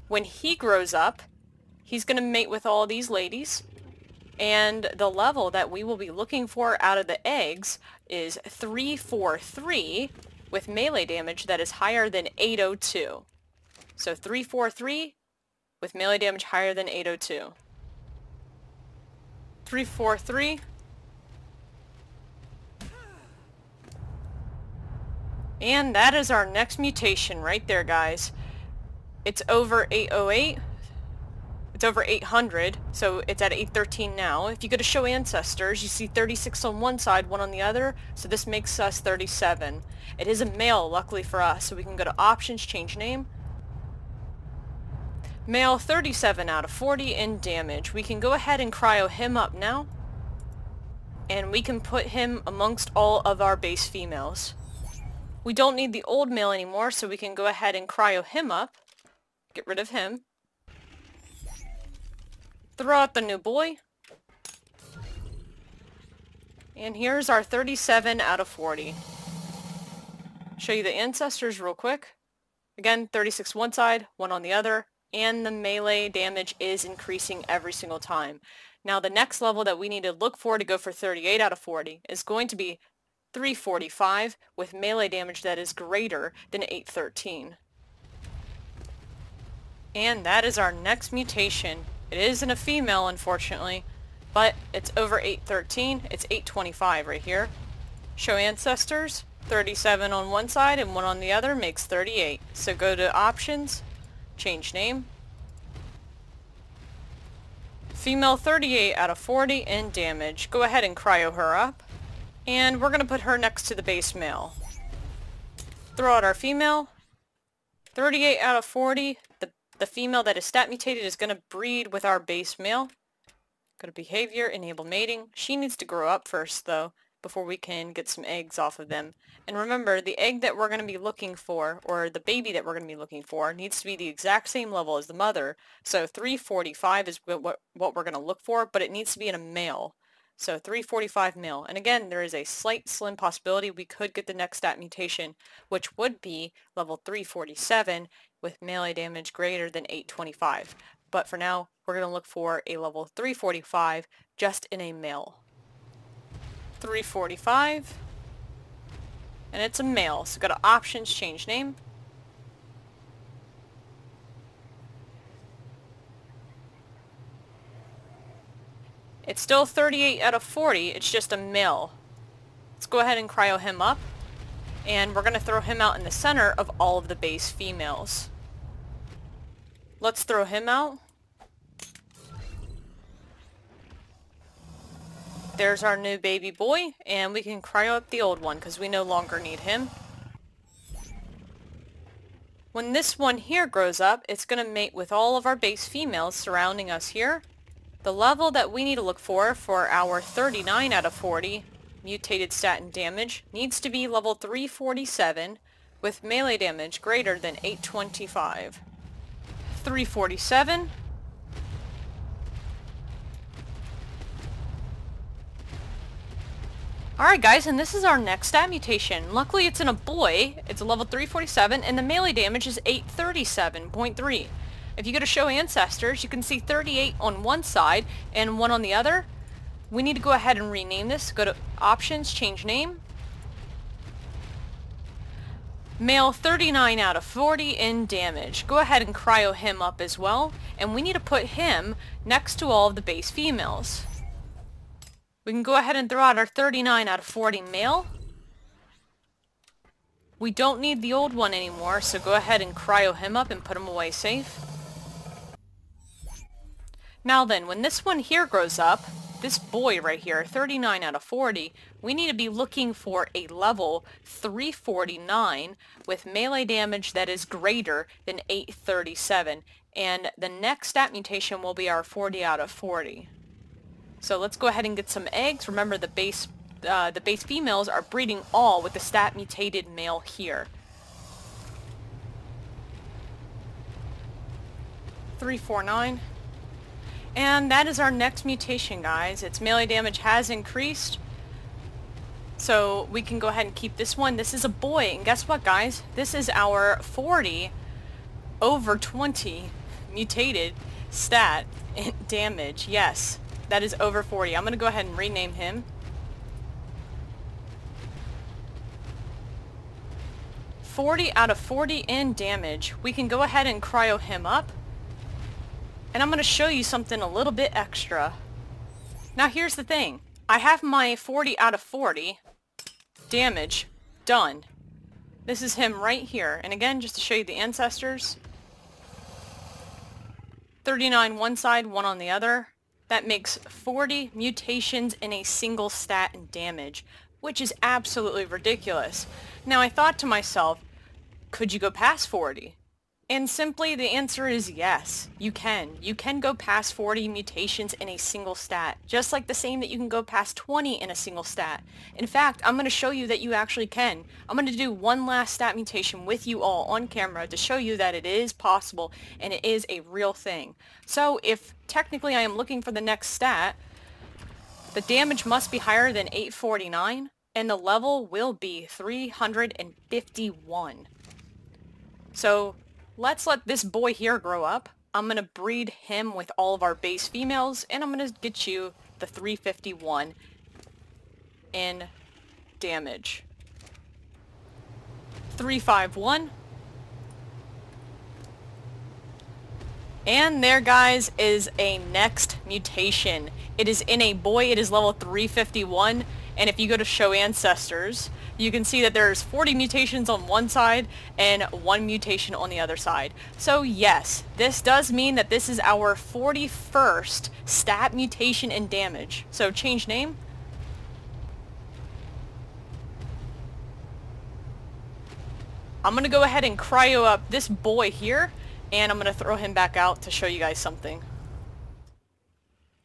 When he grows up, he's going to mate with all these ladies. And the level that we will be looking for out of the eggs is 343 with melee damage that is higher than 802. So 343 with melee damage higher than 802. 343. And that is our next mutation right there, guys. It's over 808. It's over 800, so it's at 813 now. If you go to show ancestors, you see 36 on one side, one on the other, so this makes us 37. It is a male, luckily for us, so we can go to options, change name, Male 37 out of 40 in damage. We can go ahead and cryo him up now. And we can put him amongst all of our base females. We don't need the old male anymore, so we can go ahead and cryo him up. Get rid of him. Throw out the new boy. And here's our 37 out of 40. Show you the ancestors real quick. Again, 36 one side, one on the other. And the melee damage is increasing every single time. Now the next level that we need to look for to go for 38 out of 40 is going to be 345 with melee damage that is greater than 813. And that is our next mutation. It isn't a female, unfortunately, but it's over 813. It's 825 right here. Show ancestors. 37 on one side and 1 on the other makes 38. So go to options, change name. Female 38 out of 40 in damage. Go ahead and cryo her up. And we're going to put her next to the base male. Throw out our female. 38 out of 40. The, the female that is stat mutated is going to breed with our base male. Go to behavior, enable mating. She needs to grow up first though before we can get some eggs off of them. And remember, the egg that we're going to be looking for, or the baby that we're going to be looking for, needs to be the exact same level as the mother. So 345 is what, what we're going to look for, but it needs to be in a male. So 345 male. And again, there is a slight slim possibility we could get the next stat mutation, which would be level 347 with melee damage greater than 825. But for now, we're going to look for a level 345 just in a male. 345. And it's a male, so go to options, change name. It's still 38 out of 40, it's just a male. Let's go ahead and cryo him up. And we're going to throw him out in the center of all of the base females. Let's throw him out. There's our new baby boy, and we can cryo up the old one because we no longer need him. When this one here grows up, it's going to mate with all of our base females surrounding us here. The level that we need to look for for our 39 out of 40 mutated statin damage needs to be level 347 with melee damage greater than 825. 347 Alright guys, and this is our next stat mutation. Luckily it's in a boy, it's a level 347, and the melee damage is 837.3. If you go to show ancestors, you can see 38 on one side and 1 on the other. We need to go ahead and rename this. Go to options, change name. Male 39 out of 40 in damage. Go ahead and cryo him up as well. And we need to put him next to all of the base females. We can go ahead and throw out our 39 out of 40 male. We don't need the old one anymore, so go ahead and cryo him up and put him away safe. Now then, when this one here grows up, this boy right here, 39 out of 40, we need to be looking for a level 349 with melee damage that is greater than 837. And the next stat mutation will be our 40 out of 40. So let's go ahead and get some eggs. Remember the base uh, the base females are breeding all with the stat mutated male here. Three, four, nine. And that is our next mutation, guys. Its melee damage has increased. So we can go ahead and keep this one. This is a boy. And guess what, guys? This is our 40 over 20 mutated stat [LAUGHS] damage. Yes. That is over 40. I'm going to go ahead and rename him. Forty out of 40 in damage. We can go ahead and cryo him up. And I'm going to show you something a little bit extra. Now here's the thing. I have my 40 out of 40 damage done. This is him right here. And again, just to show you the ancestors. 39 one side, one on the other. That makes 40 mutations in a single stat and damage, which is absolutely ridiculous. Now I thought to myself, could you go past 40? And simply the answer is yes, you can. You can go past 40 mutations in a single stat, just like the same that you can go past 20 in a single stat. In fact, I'm going to show you that you actually can. I'm going to do one last stat mutation with you all on camera to show you that it is possible and it is a real thing. So if technically I am looking for the next stat, the damage must be higher than 849 and the level will be 351. So let's let this boy here grow up. I'm to breed him with all of our base females, and I'm to get you the 351 in damage. 351. And there, guys, is a next mutation. It is in a boy. It is level 351. And if you go to show ancestors, you can see that there's 40 mutations on one side and one mutation on the other side. So yes, this does mean that this is our 41st stat mutation and damage. So change name. I'm going to go ahead and cryo up this boy here, and I'm going to throw him back out to show you guys something.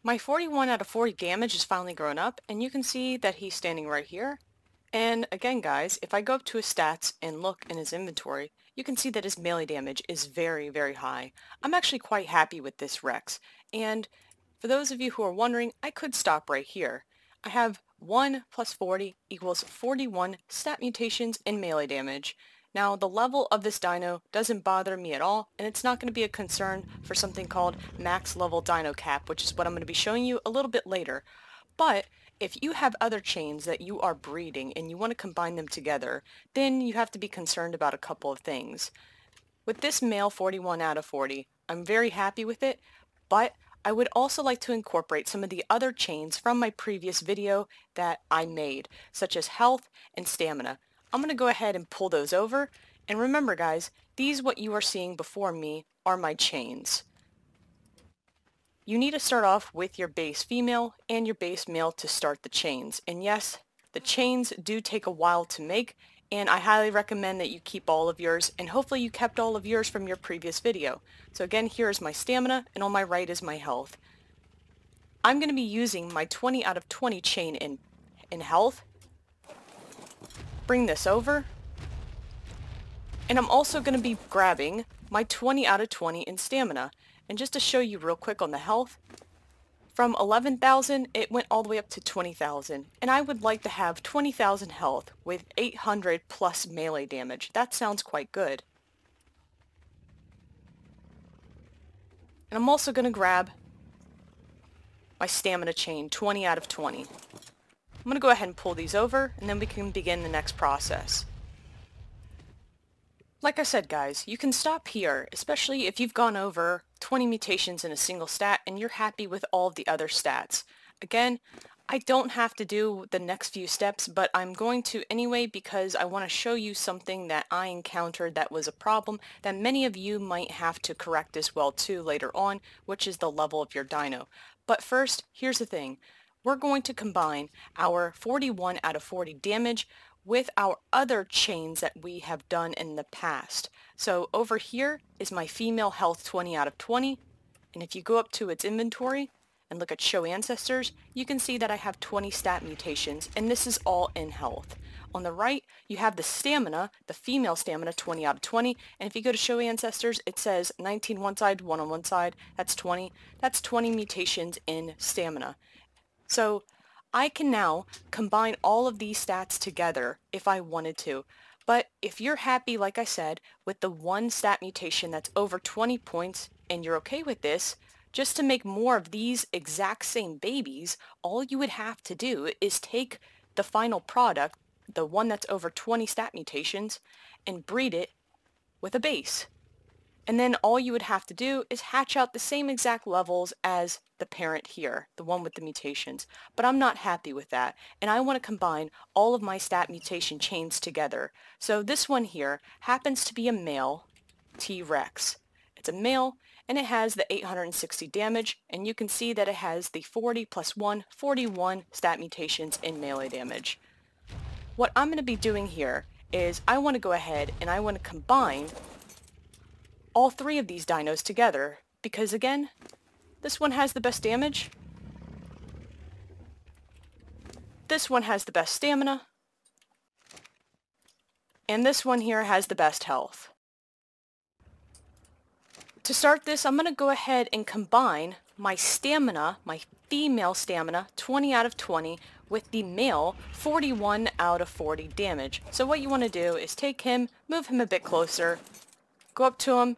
My 41 out of 40 damage is finally grown up, and you can see that he's standing right here. And again guys, if I go up to his stats and look in his inventory, you can see that his melee damage is very, very high. I'm actually quite happy with this Rex, and for those of you who are wondering, I could stop right here. I have 1 plus 40 equals 41 stat mutations in melee damage. Now, the level of this dino doesn't bother me at all, and it's not going to be a concern for something called max level dino cap, which is what I'm going to be showing you a little bit later. But if you have other chains that you are breeding and you want to combine them together, then you have to be concerned about a couple of things. With this male 41 out of 40, I'm very happy with it, but I would also like to incorporate some of the other chains from my previous video that I made, such as health and stamina. I'm going to go ahead and pull those over. And remember guys, these what you are seeing before me are my chains. You need to start off with your base female and your base male to start the chains. And yes, the chains do take a while to make, and I highly recommend that you keep all of yours, and hopefully you kept all of yours from your previous video. So again, here is my stamina, and on my right is my health. I'm going to be using my 20 out of 20 chain in, in health, bring this over. And I'm also going to be grabbing my 20 out of 20 in stamina. And just to show you real quick on the health, from 11,000 it went all the way up to 20,000. And I would like to have 20,000 health with 800 plus melee damage. That sounds quite good. And I'm also going to grab my stamina chain, 20 out of 20. I'm going to go ahead and pull these over, and then we can begin the next process. Like I said guys, you can stop here, especially if you've gone over 20 mutations in a single stat and you're happy with all of the other stats. Again, I don't have to do the next few steps, but I'm going to anyway because I want to show you something that I encountered that was a problem that many of you might have to correct as well too later on, which is the level of your dino. But first, here's the thing we're going to combine our 41 out of 40 damage with our other chains that we have done in the past. So over here is my female health 20 out of 20. And if you go up to its inventory and look at show ancestors, you can see that I have 20 stat mutations and this is all in health. On the right, you have the stamina, the female stamina, 20 out of 20. And if you go to show ancestors, it says 19 one side, 1 on one side. That's 20. That's 20 mutations in stamina. So I can now combine all of these stats together if I wanted to. But if you're happy, like I said, with the one stat mutation that's over 20 points and you're okay with this, just to make more of these exact same babies, all you would have to do is take the final product, the one that's over 20 stat mutations, and breed it with a base. And then all you would have to do is hatch out the same exact levels as the parent here, the one with the mutations. But I'm not happy with that, and I want to combine all of my stat mutation chains together. So this one here happens to be a male T-Rex. It's a male, and it has the 860 damage, and you can see that it has the 40 plus 1, 41 stat mutations in melee damage. What I'm going to be doing here is I want to go ahead and I want to combine all three of these dinos together, because again, this one has the best damage, this one has the best stamina, and this one here has the best health. To start this, I'm going to go ahead and combine my stamina, my female stamina, 20 out of 20, with the male, 41 out of 40 damage. So what you want to do is take him, move him a bit closer, go up to them,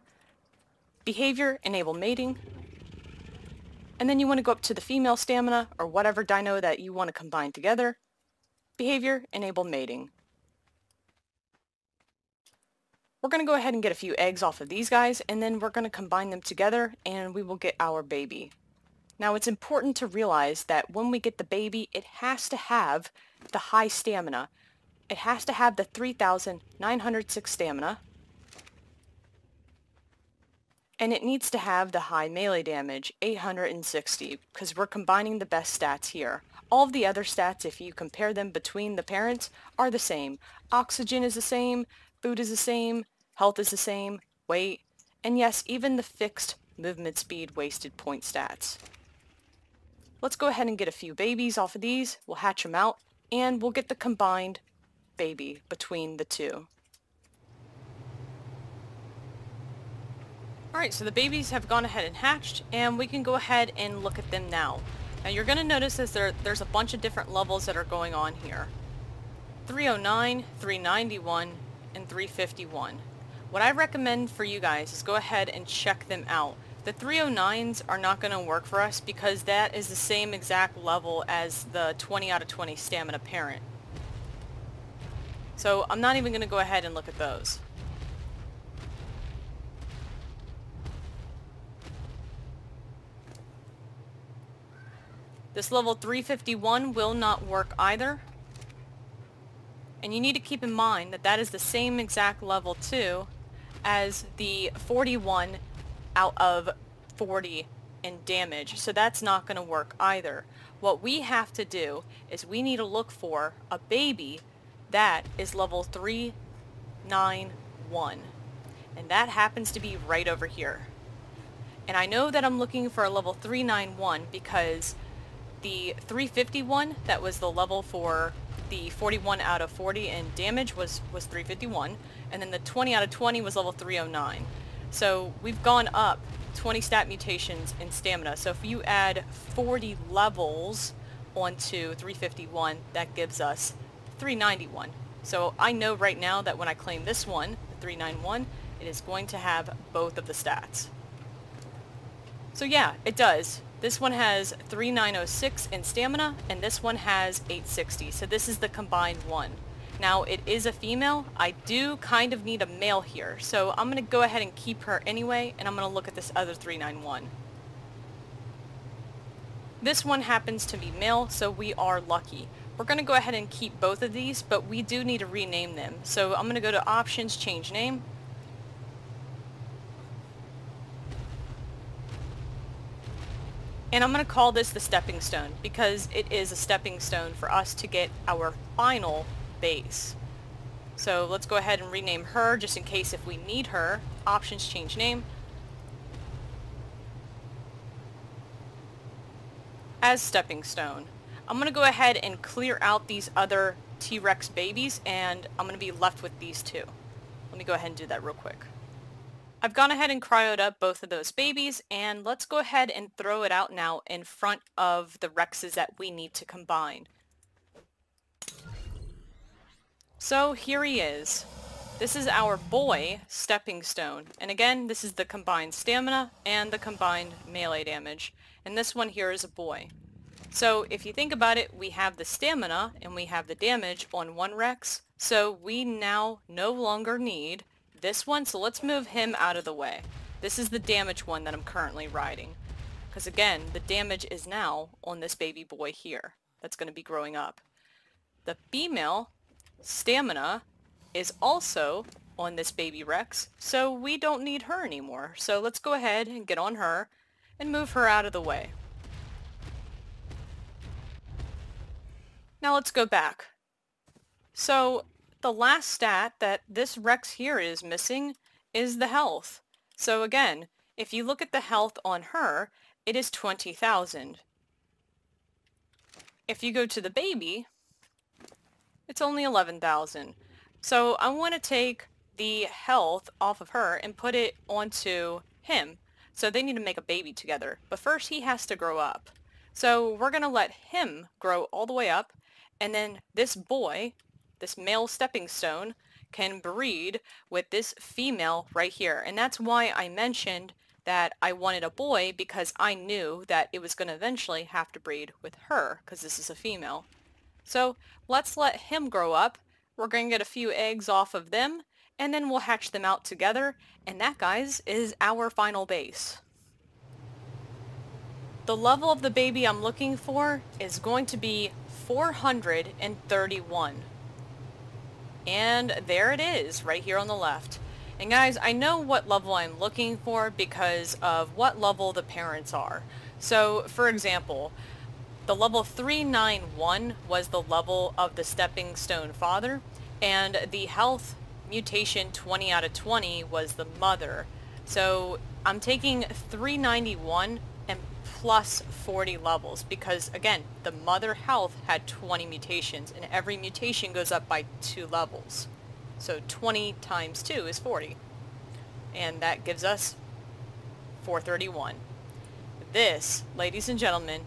Behavior, enable mating. And then you want to go up to the female stamina or whatever dino that you want to combine together. Behavior, enable mating. We're going to go ahead and get a few eggs off of these guys and then we're going to combine them together and we will get our baby. Now it's important to realize that when we get the baby, it has to have the high stamina. It has to have the 3,906 stamina. And it needs to have the high melee damage, 860, because we're combining the best stats here. All of the other stats, if you compare them between the parents, are the same. Oxygen is the same, food is the same, health is the same, weight, and yes, even the fixed movement speed wasted point stats. Let's go ahead and get a few babies off of these, we'll hatch them out, and we'll get the combined baby between the two. Alright, so the babies have gone ahead and hatched, and we can go ahead and look at them now. Now you're going to notice that there, there's a bunch of different levels that are going on here. 309, 391, and 351. What I recommend for you guys is go ahead and check them out. The 309s are not going to work for us because that is the same exact level as the 20 out of 20 stamina parent. So I'm not even going to go ahead and look at those. This level 351 will not work either. And you need to keep in mind that that is the same exact level too as the 41 out of 40 in damage. So that's not going to work either. What we have to do is we need to look for a baby that is level 391. And that happens to be right over here. And I know that I'm looking for a level 391 because the 351, that was the level for the 41 out of 40 in damage was, was 351, and then the 20 out of 20 was level 309. So we've gone up 20 stat mutations in stamina. So if you add 40 levels onto 351, that gives us 391. So I know right now that when I claim this one, the 391, it is going to have both of the stats. So yeah, it does. This one has 3906 in stamina, and this one has 860. So this is the combined one. Now, it is a female. I do kind of need a male here, so I'm going to go ahead and keep her anyway, and I'm going to look at this other 391. This one happens to be male, so we are lucky. We're going to go ahead and keep both of these, but we do need to rename them. So I'm going to go to Options, Change Name, And I'm going to call this the stepping stone because it is a stepping stone for us to get our final base. So let's go ahead and rename her just in case if we need her. Options change name. As stepping stone. I'm going to go ahead and clear out these other T-Rex babies and I'm going to be left with these two. Let me go ahead and do that real quick. I've gone ahead and cryoed up both of those babies and let's go ahead and throw it out now in front of the Rexes that we need to combine. So here he is. This is our boy, Stepping Stone. And again, this is the combined stamina and the combined melee damage. And this one here is a boy. So if you think about it, we have the stamina and we have the damage on one Rex. So we now no longer need this one, so let's move him out of the way. This is the damage one that I'm currently riding. Because again, the damage is now on this baby boy here that's going to be growing up. The female stamina is also on this baby Rex, so we don't need her anymore. So let's go ahead and get on her and move her out of the way. Now let's go back. So the last stat that this Rex here is missing is the health. So again, if you look at the health on her, it is 20,000. If you go to the baby, it's only 11,000. So I want to take the health off of her and put it onto him. So they need to make a baby together. But first he has to grow up. So we're going to let him grow all the way up. And then this boy this male stepping stone can breed with this female right here. And that's why I mentioned that I wanted a boy because I knew that it was going to eventually have to breed with her because this is a female. So let's let him grow up. We're going to get a few eggs off of them and then we'll hatch them out together and that guys is our final base. The level of the baby I'm looking for is going to be 431. And there it is, right here on the left. And guys, I know what level I'm looking for because of what level the parents are. So, for example, the level 391 was the level of the Stepping Stone father, and the health mutation 20 out of 20 was the mother. So I'm taking 391 and plus 40 levels because again, the mother health had 20 mutations and every mutation goes up by 2 levels. So 20 times 2 is 40. And that gives us 431. This, ladies and gentlemen,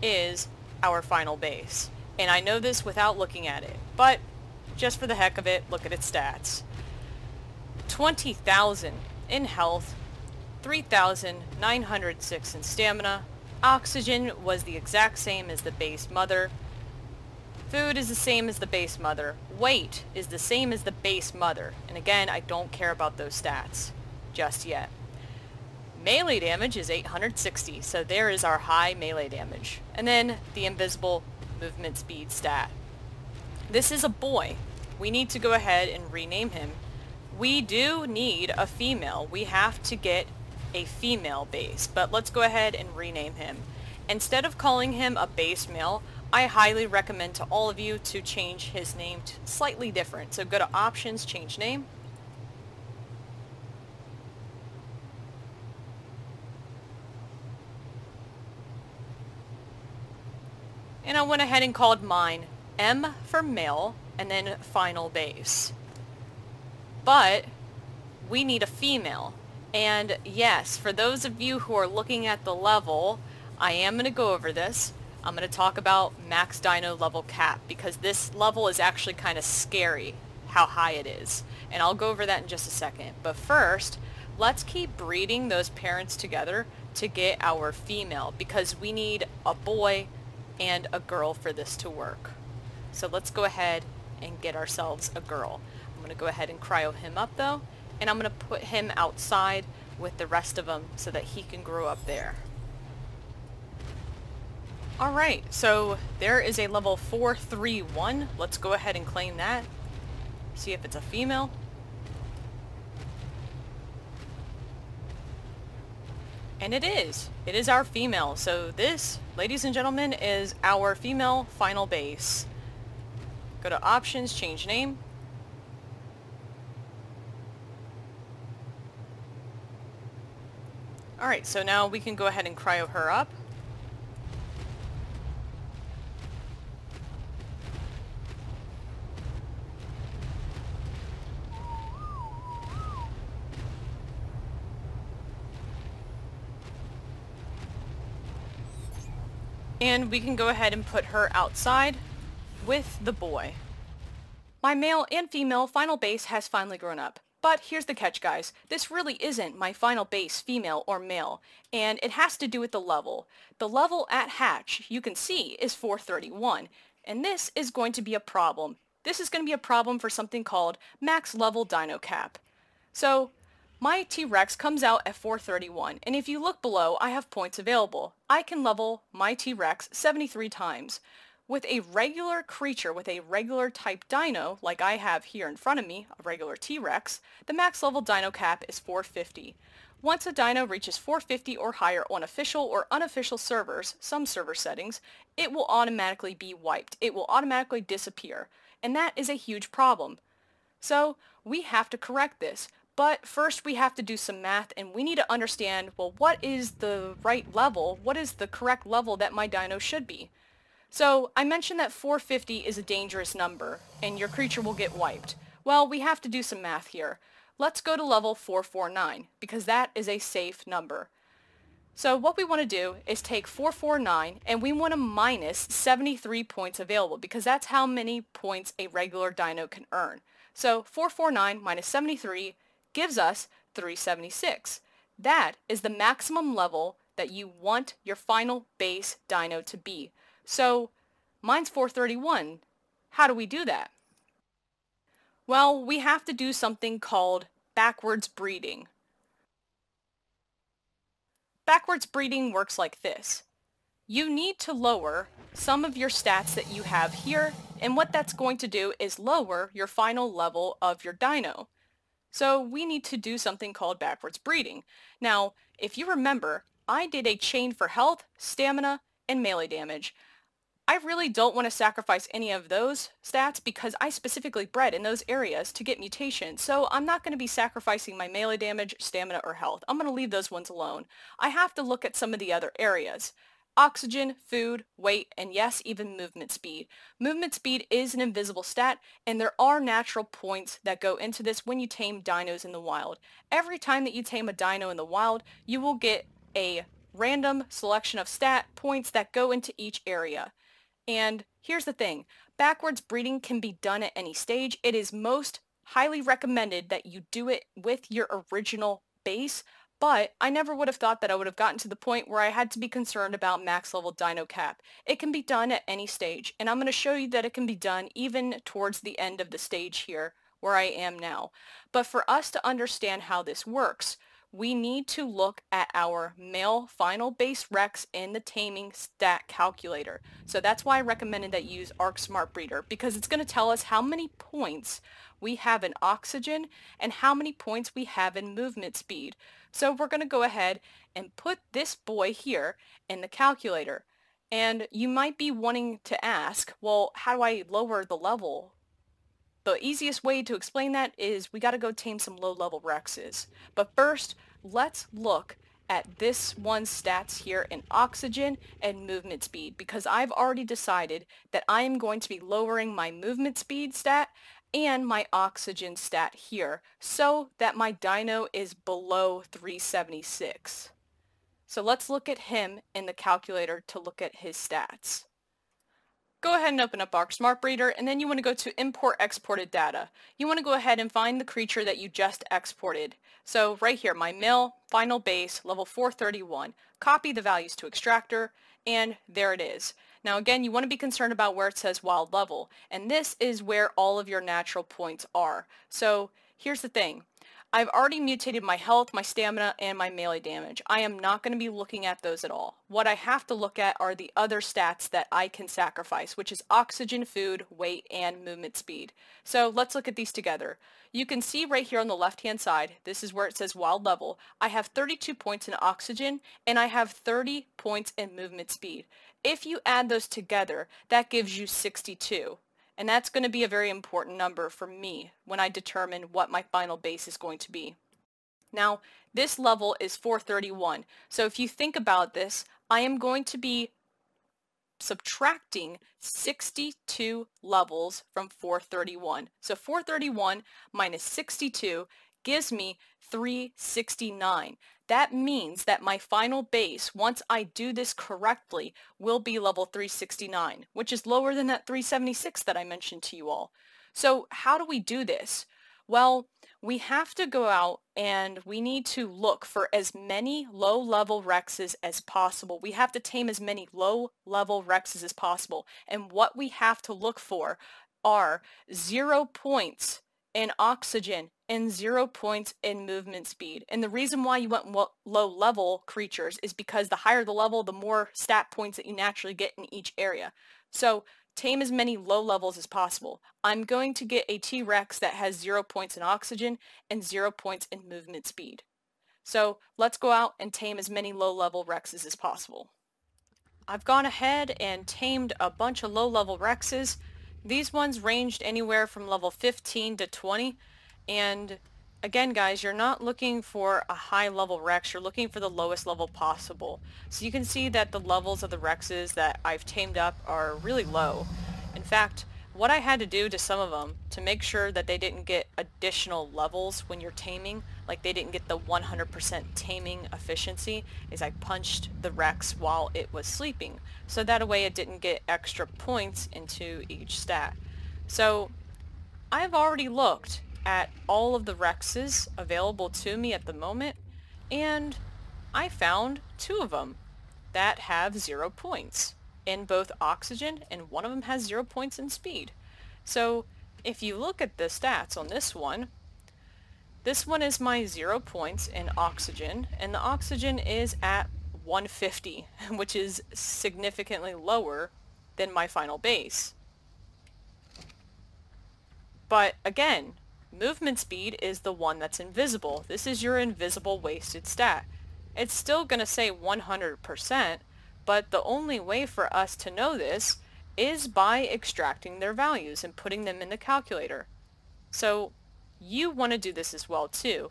is our final base. And I know this without looking at it, but just for the heck of it, look at its stats. 20,000 in health, 3,906 in stamina. Oxygen was the exact same as the base mother. Food is the same as the base mother. Weight is the same as the base mother. And again, I don't care about those stats just yet. Melee damage is 860, so there is our high melee damage. And then the invisible movement speed stat. This is a boy. We need to go ahead and rename him. We do need a female. We have to get a female base, but let's go ahead and rename him. Instead of calling him a base male, I highly recommend to all of you to change his name to slightly different. So go to options, change name. And I went ahead and called mine M for male and then final base. But we need a female. And yes, for those of you who are looking at the level, I am going to go over this. I'm going to talk about max dino level cap because this level is actually kind of scary how high it is. And I'll go over that in just a second. But first, let's keep breeding those parents together to get our female because we need a boy and a girl for this to work. So let's go ahead and get ourselves a girl. I'm going to go ahead and cryo him up though, and I'm going to put him outside with the rest of them so that he can grow up there. Alright, so there is a level 431. Let's go ahead and claim that. See if it's a female. And it is. It is our female. So this, ladies and gentlemen, is our female final base. Go to options, change name. Alright, so now we can go ahead and cryo her up. And we can go ahead and put her outside with the boy. My male and female final base has finally grown up. But here's the catch, guys. This really isn't my final base female or male, and it has to do with the level. The level at hatch, you can see, is 431, and this is going to be a problem. This is going to be a problem for something called max level dino cap. So my T-Rex comes out at 431, and if you look below, I have points available. I can level my T-Rex 73 times. With a regular creature with a regular type dino, like I have here in front of me, a regular T-Rex, the max level dino cap is 450. Once a dino reaches 450 or higher on official or unofficial servers, some server settings, it will automatically be wiped. It will automatically disappear. And that is a huge problem. So we have to correct this. But first we have to do some math and we need to understand, well, what is the right level? What is the correct level that my dino should be? So I mentioned that 450 is a dangerous number and your creature will get wiped. Well, we have to do some math here. Let's go to level 449 because that is a safe number. So what we want to do is take 449 and we want to minus 73 points available because that's how many points a regular dino can earn. So 449 minus 73 gives us 376. That is the maximum level that you want your final base dino to be. So mine's 431. How do we do that? Well, we have to do something called backwards breeding. Backwards breeding works like this. You need to lower some of your stats that you have here, and what that's going to do is lower your final level of your dino. So we need to do something called backwards breeding. Now, if you remember, I did a chain for health, stamina, and melee damage. I really don't want to sacrifice any of those stats because I specifically bred in those areas to get mutation, so I'm not going to be sacrificing my melee damage, stamina, or health. I'm going to leave those ones alone. I have to look at some of the other areas. Oxygen, food, weight, and yes, even movement speed. Movement speed is an invisible stat, and there are natural points that go into this when you tame dinos in the wild. Every time that you tame a dino in the wild, you will get a random selection of stat points that go into each area. And here's the thing, backwards breeding can be done at any stage. It is most highly recommended that you do it with your original base, but I never would have thought that I would have gotten to the point where I had to be concerned about max level dino cap. It can be done at any stage, and I'm going to show you that it can be done even towards the end of the stage here, where I am now. But for us to understand how this works, we need to look at our male final base rex in the taming stat calculator. So that's why I recommended that you use ARK Smart Breeder because it's going to tell us how many points we have in oxygen and how many points we have in movement speed. So we're going to go ahead and put this boy here in the calculator. And you might be wanting to ask, well, how do I lower the level? The easiest way to explain that is we got to go tame some low-level Rexes. But first, let's look at this one's stats here in oxygen and movement speed because I've already decided that I am going to be lowering my movement speed stat and my oxygen stat here so that my dino is below 376. So let's look at him in the calculator to look at his stats go ahead and open up our Smart Breeder, and then you want to go to Import Exported Data. You want to go ahead and find the creature that you just exported. So right here, my mill, final base, level 431. Copy the values to extractor, and there it is. Now again, you want to be concerned about where it says wild level, and this is where all of your natural points are. So here's the thing. I've already mutated my health, my stamina, and my melee damage. I am not going to be looking at those at all. What I have to look at are the other stats that I can sacrifice, which is oxygen, food, weight, and movement speed. So let's look at these together. You can see right here on the left-hand side, this is where it says wild level. I have 32 points in oxygen, and I have 30 points in movement speed. If you add those together, that gives you 62. And that's going to be a very important number for me when I determine what my final base is going to be. Now, this level is 431. So if you think about this, I am going to be subtracting 62 levels from 431. So 431 minus 62 gives me 369. That means that my final base, once I do this correctly, will be level 369, which is lower than that 376 that I mentioned to you all. So how do we do this? Well, we have to go out and we need to look for as many low-level Rexes as possible. We have to tame as many low-level Rexes as possible. And what we have to look for are zero points in oxygen and zero points in movement speed. And the reason why you want low level creatures is because the higher the level, the more stat points that you naturally get in each area. So tame as many low levels as possible. I'm going to get a T-Rex that has zero points in oxygen and zero points in movement speed. So let's go out and tame as many low level Rexes as possible. I've gone ahead and tamed a bunch of low level Rexes. These ones ranged anywhere from level 15 to 20. And again, guys, you're not looking for a high level Rex. You're looking for the lowest level possible. So you can see that the levels of the Rexes that I've tamed up are really low. In fact, what I had to do to some of them to make sure that they didn't get additional levels when you're taming, like they didn't get the 100% taming efficiency, is I punched the Rex while it was sleeping. So that way it didn't get extra points into each stat. So I've already looked at all of the Rexes available to me at the moment and I found two of them that have zero points in both oxygen and one of them has zero points in speed. So if you look at the stats on this one, this one is my zero points in oxygen and the oxygen is at 150 [LAUGHS] which is significantly lower than my final base. But again, movement speed is the one that's invisible. This is your invisible wasted stat. It's still going to say 100%, but the only way for us to know this is by extracting their values and putting them in the calculator. So you want to do this as well too.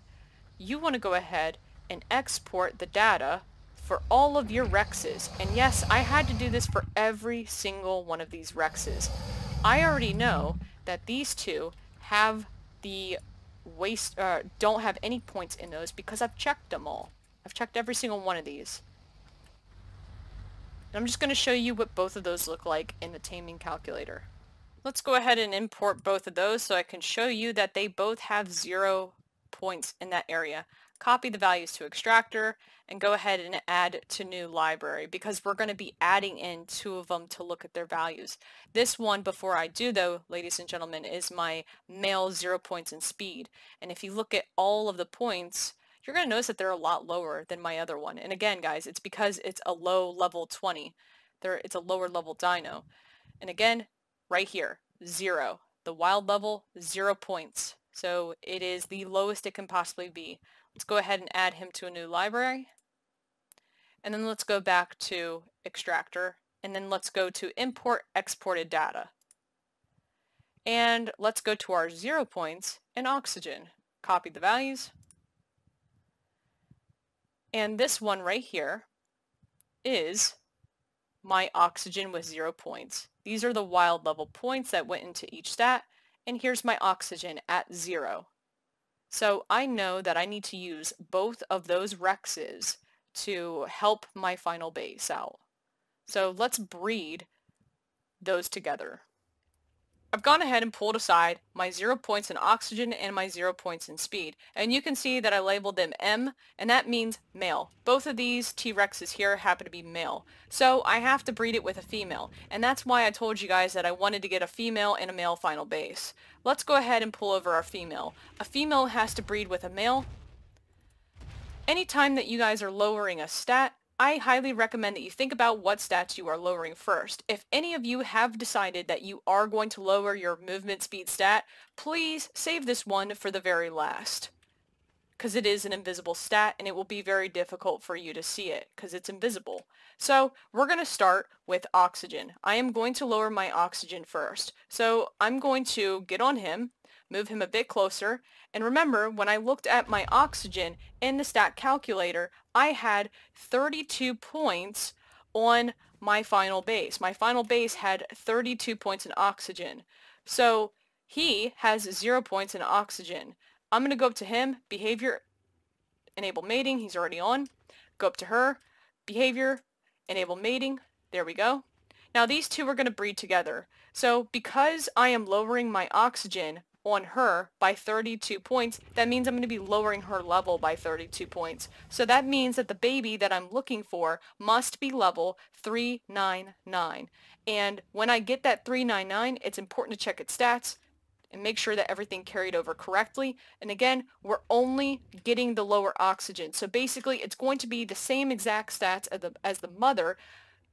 You want to go ahead and export the data for all of your Rexes. And yes, I had to do this for every single one of these Rexes. I already know that these two have the waste, uh, don't have any points in those because I've checked them all. I've checked every single one of these. I'm just going to show you what both of those look like in the taming calculator. Let's go ahead and import both of those so I can show you that they both have zero points in that area. Copy the values to extractor and go ahead and add to new library because we're going to be adding in two of them to look at their values. This one before I do though, ladies and gentlemen, is my male zero points in speed. And if you look at all of the points, you're going to notice that they're a lot lower than my other one. And again, guys, it's because it's a low level 20. There, it's a lower level dino. And again, right here, zero. The wild level, zero points. So it is the lowest it can possibly be. Let's go ahead and add him to a new library. And then let's go back to extractor. And then let's go to import exported data. And let's go to our zero points and oxygen. Copy the values. And this one right here is my oxygen with zero points. These are the wild level points that went into each stat. And here's my oxygen at zero. So I know that I need to use both of those rexes to help my final base out. So let's breed those together. I've gone ahead and pulled aside my zero points in oxygen and my zero points in speed. And you can see that I labeled them M, and that means male. Both of these T-Rexes here happen to be male. So I have to breed it with a female. And that's why I told you guys that I wanted to get a female and a male final base. Let's go ahead and pull over our female. A female has to breed with a male. Anytime that you guys are lowering a stat, I highly recommend that you think about what stats you are lowering first. If any of you have decided that you are going to lower your movement speed stat, please save this one for the very last. Because it is an invisible stat and it will be very difficult for you to see it because it's invisible. So we're going to start with oxygen. I am going to lower my oxygen first. So I'm going to get on him move him a bit closer, and remember when I looked at my oxygen in the stat calculator, I had 32 points on my final base. My final base had 32 points in oxygen. So he has zero points in oxygen. I'm going to go up to him, behavior, enable mating, he's already on. Go up to her, behavior, enable mating, there we go. Now these two are going to breed together. So because I am lowering my oxygen, on her by 32 points, that means I'm going to be lowering her level by 32 points. So that means that the baby that I'm looking for must be level 399. And when I get that 399, it's important to check its stats and make sure that everything carried over correctly. And again, we're only getting the lower oxygen. So basically, it's going to be the same exact stats as the, as the mother,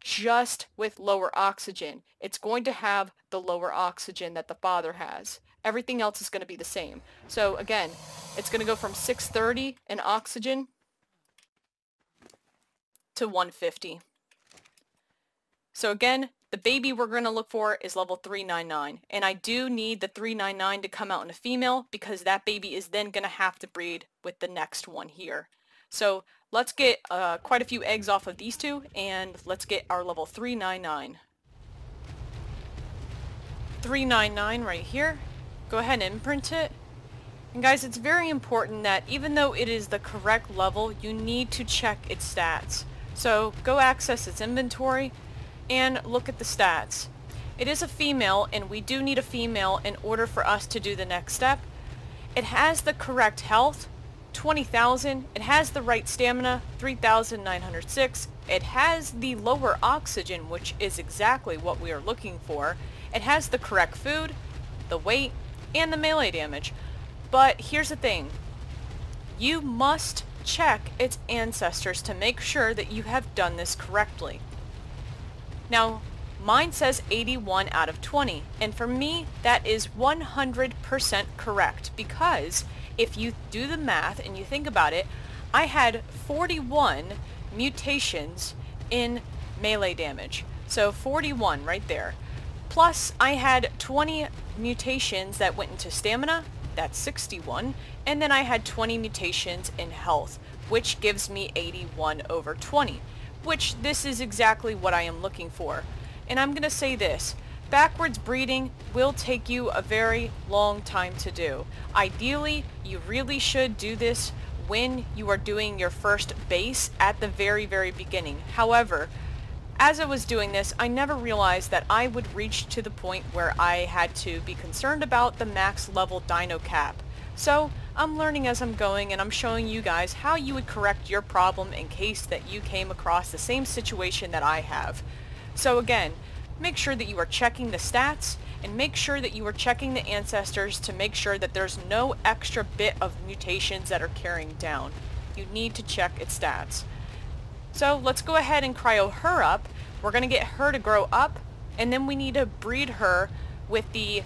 just with lower oxygen. It's going to have the lower oxygen that the father has. Everything else is going to be the same. So again, it's going to go from 630 in oxygen to 150. So again, the baby we're going to look for is level 399. And I do need the 399 to come out in a female because that baby is then going to have to breed with the next one here. So let's get uh, quite a few eggs off of these two and let's get our level 399. 399 right here go ahead and imprint it. And guys, it's very important that even though it is the correct level, you need to check its stats. So go access its inventory and look at the stats. It is a female and we do need a female in order for us to do the next step. It has the correct health, 20,000. It has the right stamina, 3,906. It has the lower oxygen, which is exactly what we are looking for. It has the correct food, the weight, and the melee damage. But here's the thing. You must check its ancestors to make sure that you have done this correctly. Now, mine says 81 out of 20, and for me, that is 100% correct because if you do the math and you think about it, I had 41 mutations in melee damage. So 41 right there. Plus, I had 20 mutations that went into stamina, that's 61, and then I had 20 mutations in health, which gives me 81 over 20, which this is exactly what I am looking for. And I'm going to say this, backwards breeding will take you a very long time to do. Ideally, you really should do this when you are doing your first base at the very, very beginning. However, as I was doing this, I never realized that I would reach to the point where I had to be concerned about the max level dino cap. So, I'm learning as I'm going and I'm showing you guys how you would correct your problem in case that you came across the same situation that I have. So again, make sure that you are checking the stats and make sure that you are checking the ancestors to make sure that there's no extra bit of mutations that are carrying down. You need to check its stats. So let's go ahead and cryo her up. We're going to get her to grow up, and then we need to breed her with the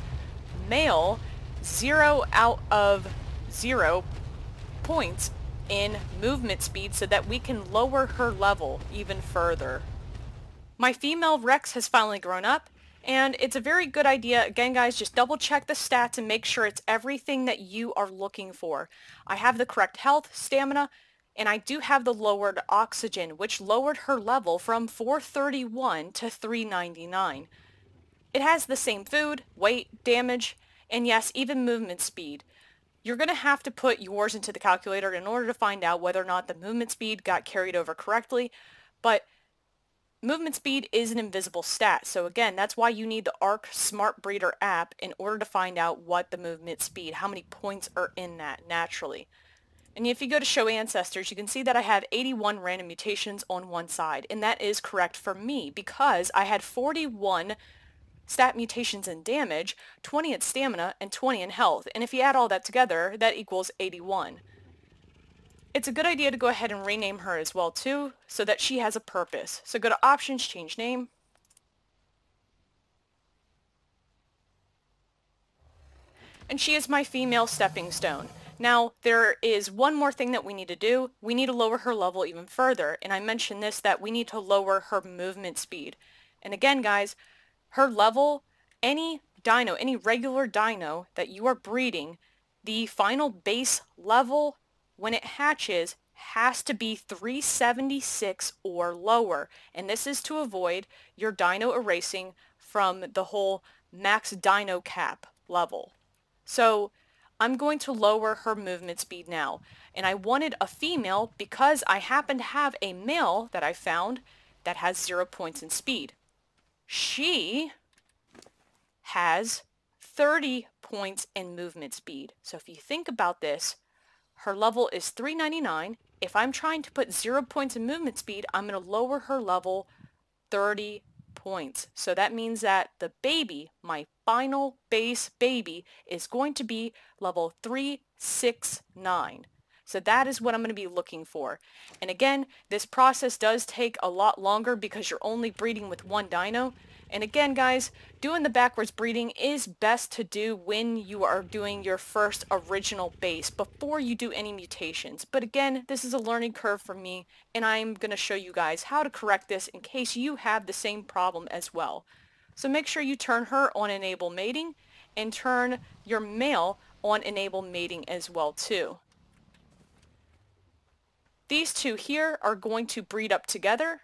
male 0 out of 0 points in movement speed so that we can lower her level even further. My female Rex has finally grown up, and it's a very good idea. Again, guys, just double check the stats and make sure it's everything that you are looking for. I have the correct health, stamina, and I do have the lowered oxygen, which lowered her level from 431 to 399. It has the same food, weight, damage, and yes, even movement speed. You're going to have to put yours into the calculator in order to find out whether or not the movement speed got carried over correctly, but movement speed is an invisible stat. So again, that's why you need the ARK Smart Breeder app in order to find out what the movement speed, how many points are in that naturally. And if you go to show ancestors, you can see that I have 81 random mutations on one side. And that is correct for me because I had 41 stat mutations in damage, 20 in stamina, and 20 in health. And if you add all that together, that equals 81. It's a good idea to go ahead and rename her as well too, so that she has a purpose. So go to options, change name. And she is my female stepping stone. Now, there is one more thing that we need to do. We need to lower her level even further. And I mentioned this, that we need to lower her movement speed. And again, guys, her level, any dino, any regular dino that you are breeding, the final base level when it hatches has to be 376 or lower. And this is to avoid your dino erasing from the whole max dino cap level. So I'm going to lower her movement speed now. And I wanted a female because I happen to have a male that I found that has zero points in speed. She has 30 points in movement speed. So if you think about this, her level is 399. If I'm trying to put zero points in movement speed, I'm going to lower her level 30 points. So that means that the baby, my final base baby, is going to be level 369. So that is what I'm going to be looking for. And again, this process does take a lot longer because you're only breeding with one dino. And again, guys, doing the backwards breeding is best to do when you are doing your first original base before you do any mutations. But again, this is a learning curve for me, and I'm going to show you guys how to correct this in case you have the same problem as well. So make sure you turn her on enable mating and turn your male on enable mating as well too. These two here are going to breed up together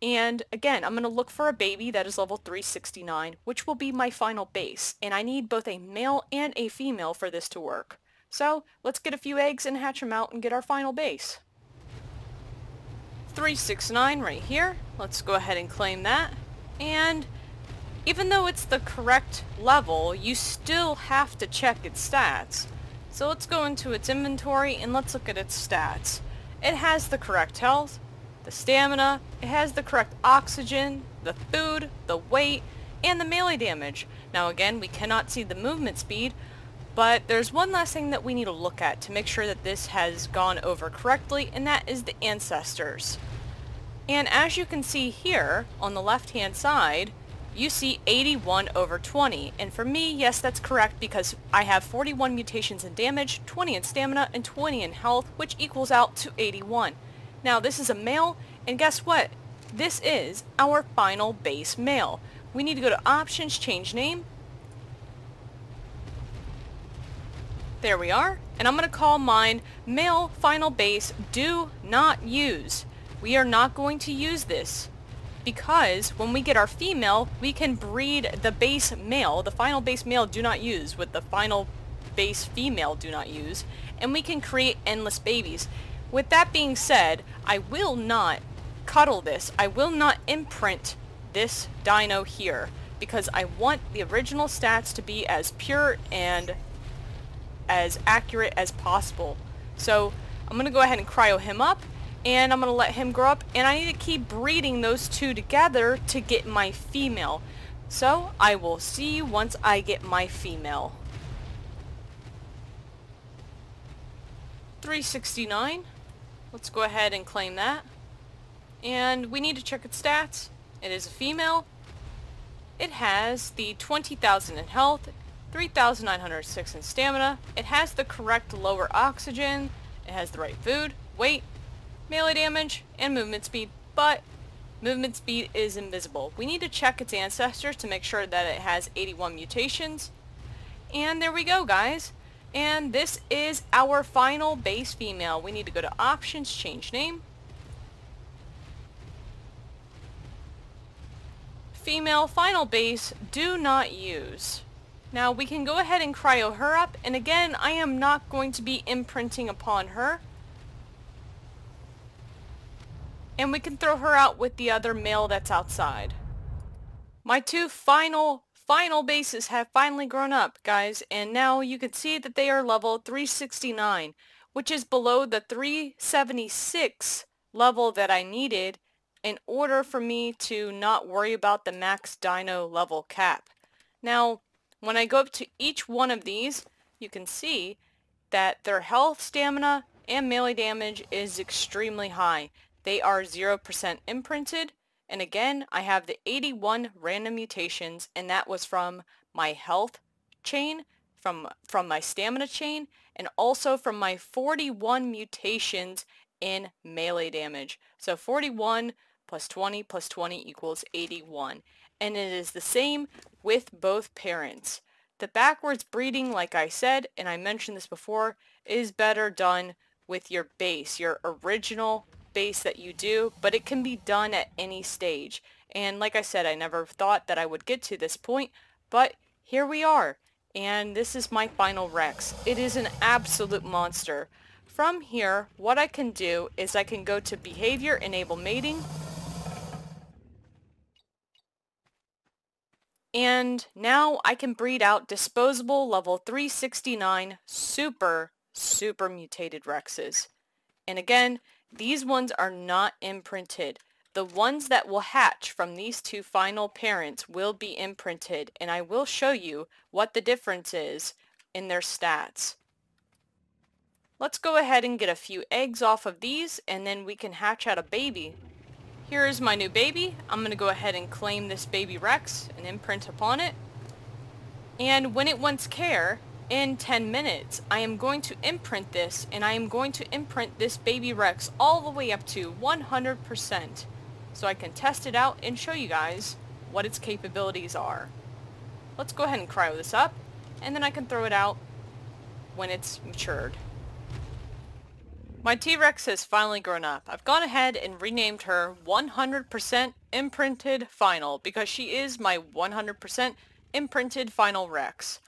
and again, I'm going to look for a baby that is level 369, which will be my final base. And I need both a male and a female for this to work. So let's get a few eggs and hatch them out and get our final base. 369 right here. Let's go ahead and claim that. And even though it's the correct level, you still have to check its stats. So let's go into its inventory and let's look at its stats. It has the correct health, the stamina, it has the correct oxygen, the food, the weight, and the melee damage. Now again, we cannot see the movement speed, but there's one last thing that we need to look at to make sure that this has gone over correctly, and that is the ancestors. And as you can see here, on the left hand side, you see 81 over 20. And for me, yes, that's correct because I have 41 mutations in damage, 20 in stamina, and 20 in health, which equals out to 81. Now, this is a male, and guess what? This is our final base male. We need to go to Options, Change Name. There we are. And I'm going to call mine Male Final Base Do Not Use. We are not going to use this because when we get our female, we can breed the base male, the final base male do not use with the final base female do not use, and we can create endless babies. With that being said, I will not cuddle this. I will not imprint this dino here because I want the original stats to be as pure and as accurate as possible. So I'm going to go ahead and cryo him up and I'm going to let him grow up and I need to keep breeding those two together to get my female. So I will see you once I get my female. 369. Let's go ahead and claim that. And we need to check its stats. It is a female. It has the 20,000 in health, 3,906 in stamina. It has the correct lower oxygen. It has the right food, weight, melee damage, and movement speed, but movement speed is invisible. We need to check its ancestors to make sure that it has 81 mutations. And there we go, guys. And this is our final base female. We need to go to options, change name. Female final base, do not use. Now we can go ahead and cryo her up, and again, I am not going to be imprinting upon her. And we can throw her out with the other male that's outside. My two final, final bases have finally grown up, guys, and now you can see that they are level 369, which is below the 376 level that I needed in order for me to not worry about the max dino level cap. Now, when I go up to each one of these, you can see that their health, stamina, and melee damage is extremely high. They are 0% imprinted. And again, I have the 81 random mutations, and that was from my health chain, from, from my stamina chain, and also from my 41 mutations in melee damage. So 41 plus 20 plus 20 equals 81. And it is the same with both parents. The backwards breeding, like I said, and I mentioned this before, is better done with your base, your original base that you do, but it can be done at any stage. And like I said, I never thought that I would get to this point, but here we are. And this is my final Rex. It is an absolute monster. From here, what I can do is I can go to Behavior Enable Mating. And now I can breed out disposable level 369 super, super mutated Rexes. And again, these ones are not imprinted. The ones that will hatch from these two final parents will be imprinted, and I will show you what the difference is in their stats. Let's go ahead and get a few eggs off of these, and then we can hatch out a baby. Here is my new baby. I'm going to go ahead and claim this baby Rex and imprint upon it. And when it wants care, in 10 minutes. I am going to imprint this and I am going to imprint this baby Rex all the way up to 100% so I can test it out and show you guys what its capabilities are. Let's go ahead and cryo this up and then I can throw it out when it's matured. My T-Rex has finally grown up. I've gone ahead and renamed her 100% Imprinted Final because she is my 100% Imprinted Final Rex.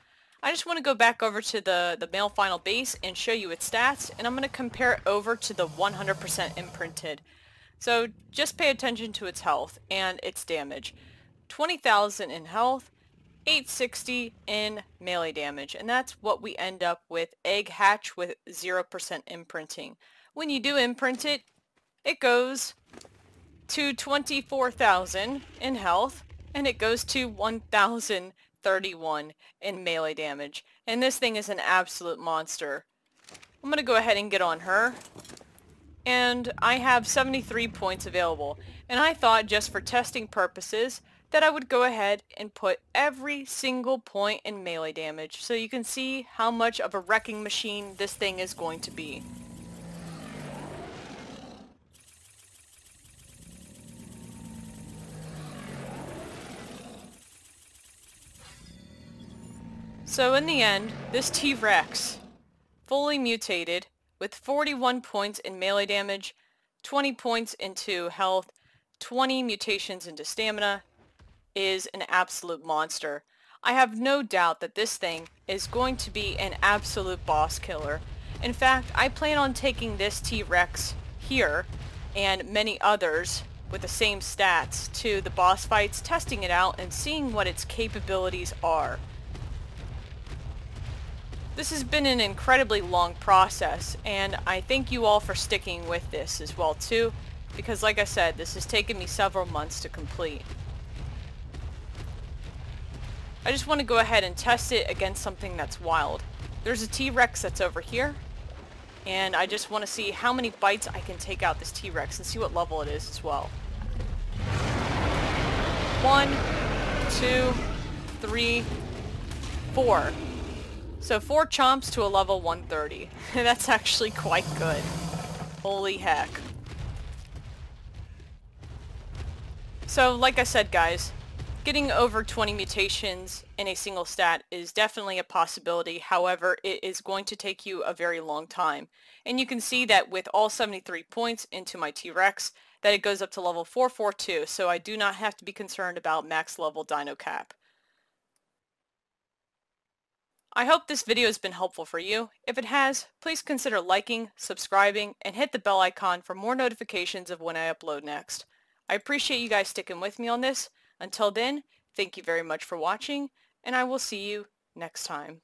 I just want to go back over to the, the male final base and show you its stats, and I'm going to compare it over to the 100% imprinted. So just pay attention to its health and its damage. 20,000 in health, 860 in melee damage, and that's what we end up with Egg Hatch with 0% imprinting. When you do imprint it, it goes to 24,000 in health, and it goes to 1,031 in melee damage. And this thing is an absolute monster. I'm going to go ahead and get on her. And I have 73 points available. And I thought just for testing purposes that I would go ahead and put every single point in melee damage so you can see how much of a wrecking machine this thing is going to be. So in the end, this T-Rex, fully mutated, with 41 points in melee damage, 20 points into health, 20 mutations into stamina, is an absolute monster. I have no doubt that this thing is going to be an absolute boss killer. In fact, I plan on taking this T-Rex here and many others with the same stats to the boss fights, testing it out and seeing what its capabilities are. This has been an incredibly long process, and I thank you all for sticking with this as well too, because like I said, this has taken me several months to complete. I just want to go ahead and test it against something that's wild. There's a T-Rex that's over here, and I just want to see how many bites I can take out this T-Rex and see what level it is as well. One, two, three, four. So four chomps to a level 130. [LAUGHS] That's actually quite good. Holy heck. So like I said guys, getting over 20 mutations in a single stat is definitely a possibility. However, it is going to take you a very long time. And you can see that with all 73 points into my T-Rex, that it goes up to level 442, so I do not have to be concerned about max level dino cap. I hope this video has been helpful for you. If it has, please consider liking, subscribing, and hit the bell icon for more notifications of when I upload next. I appreciate you guys sticking with me on this. Until then, thank you very much for watching, and I will see you next time.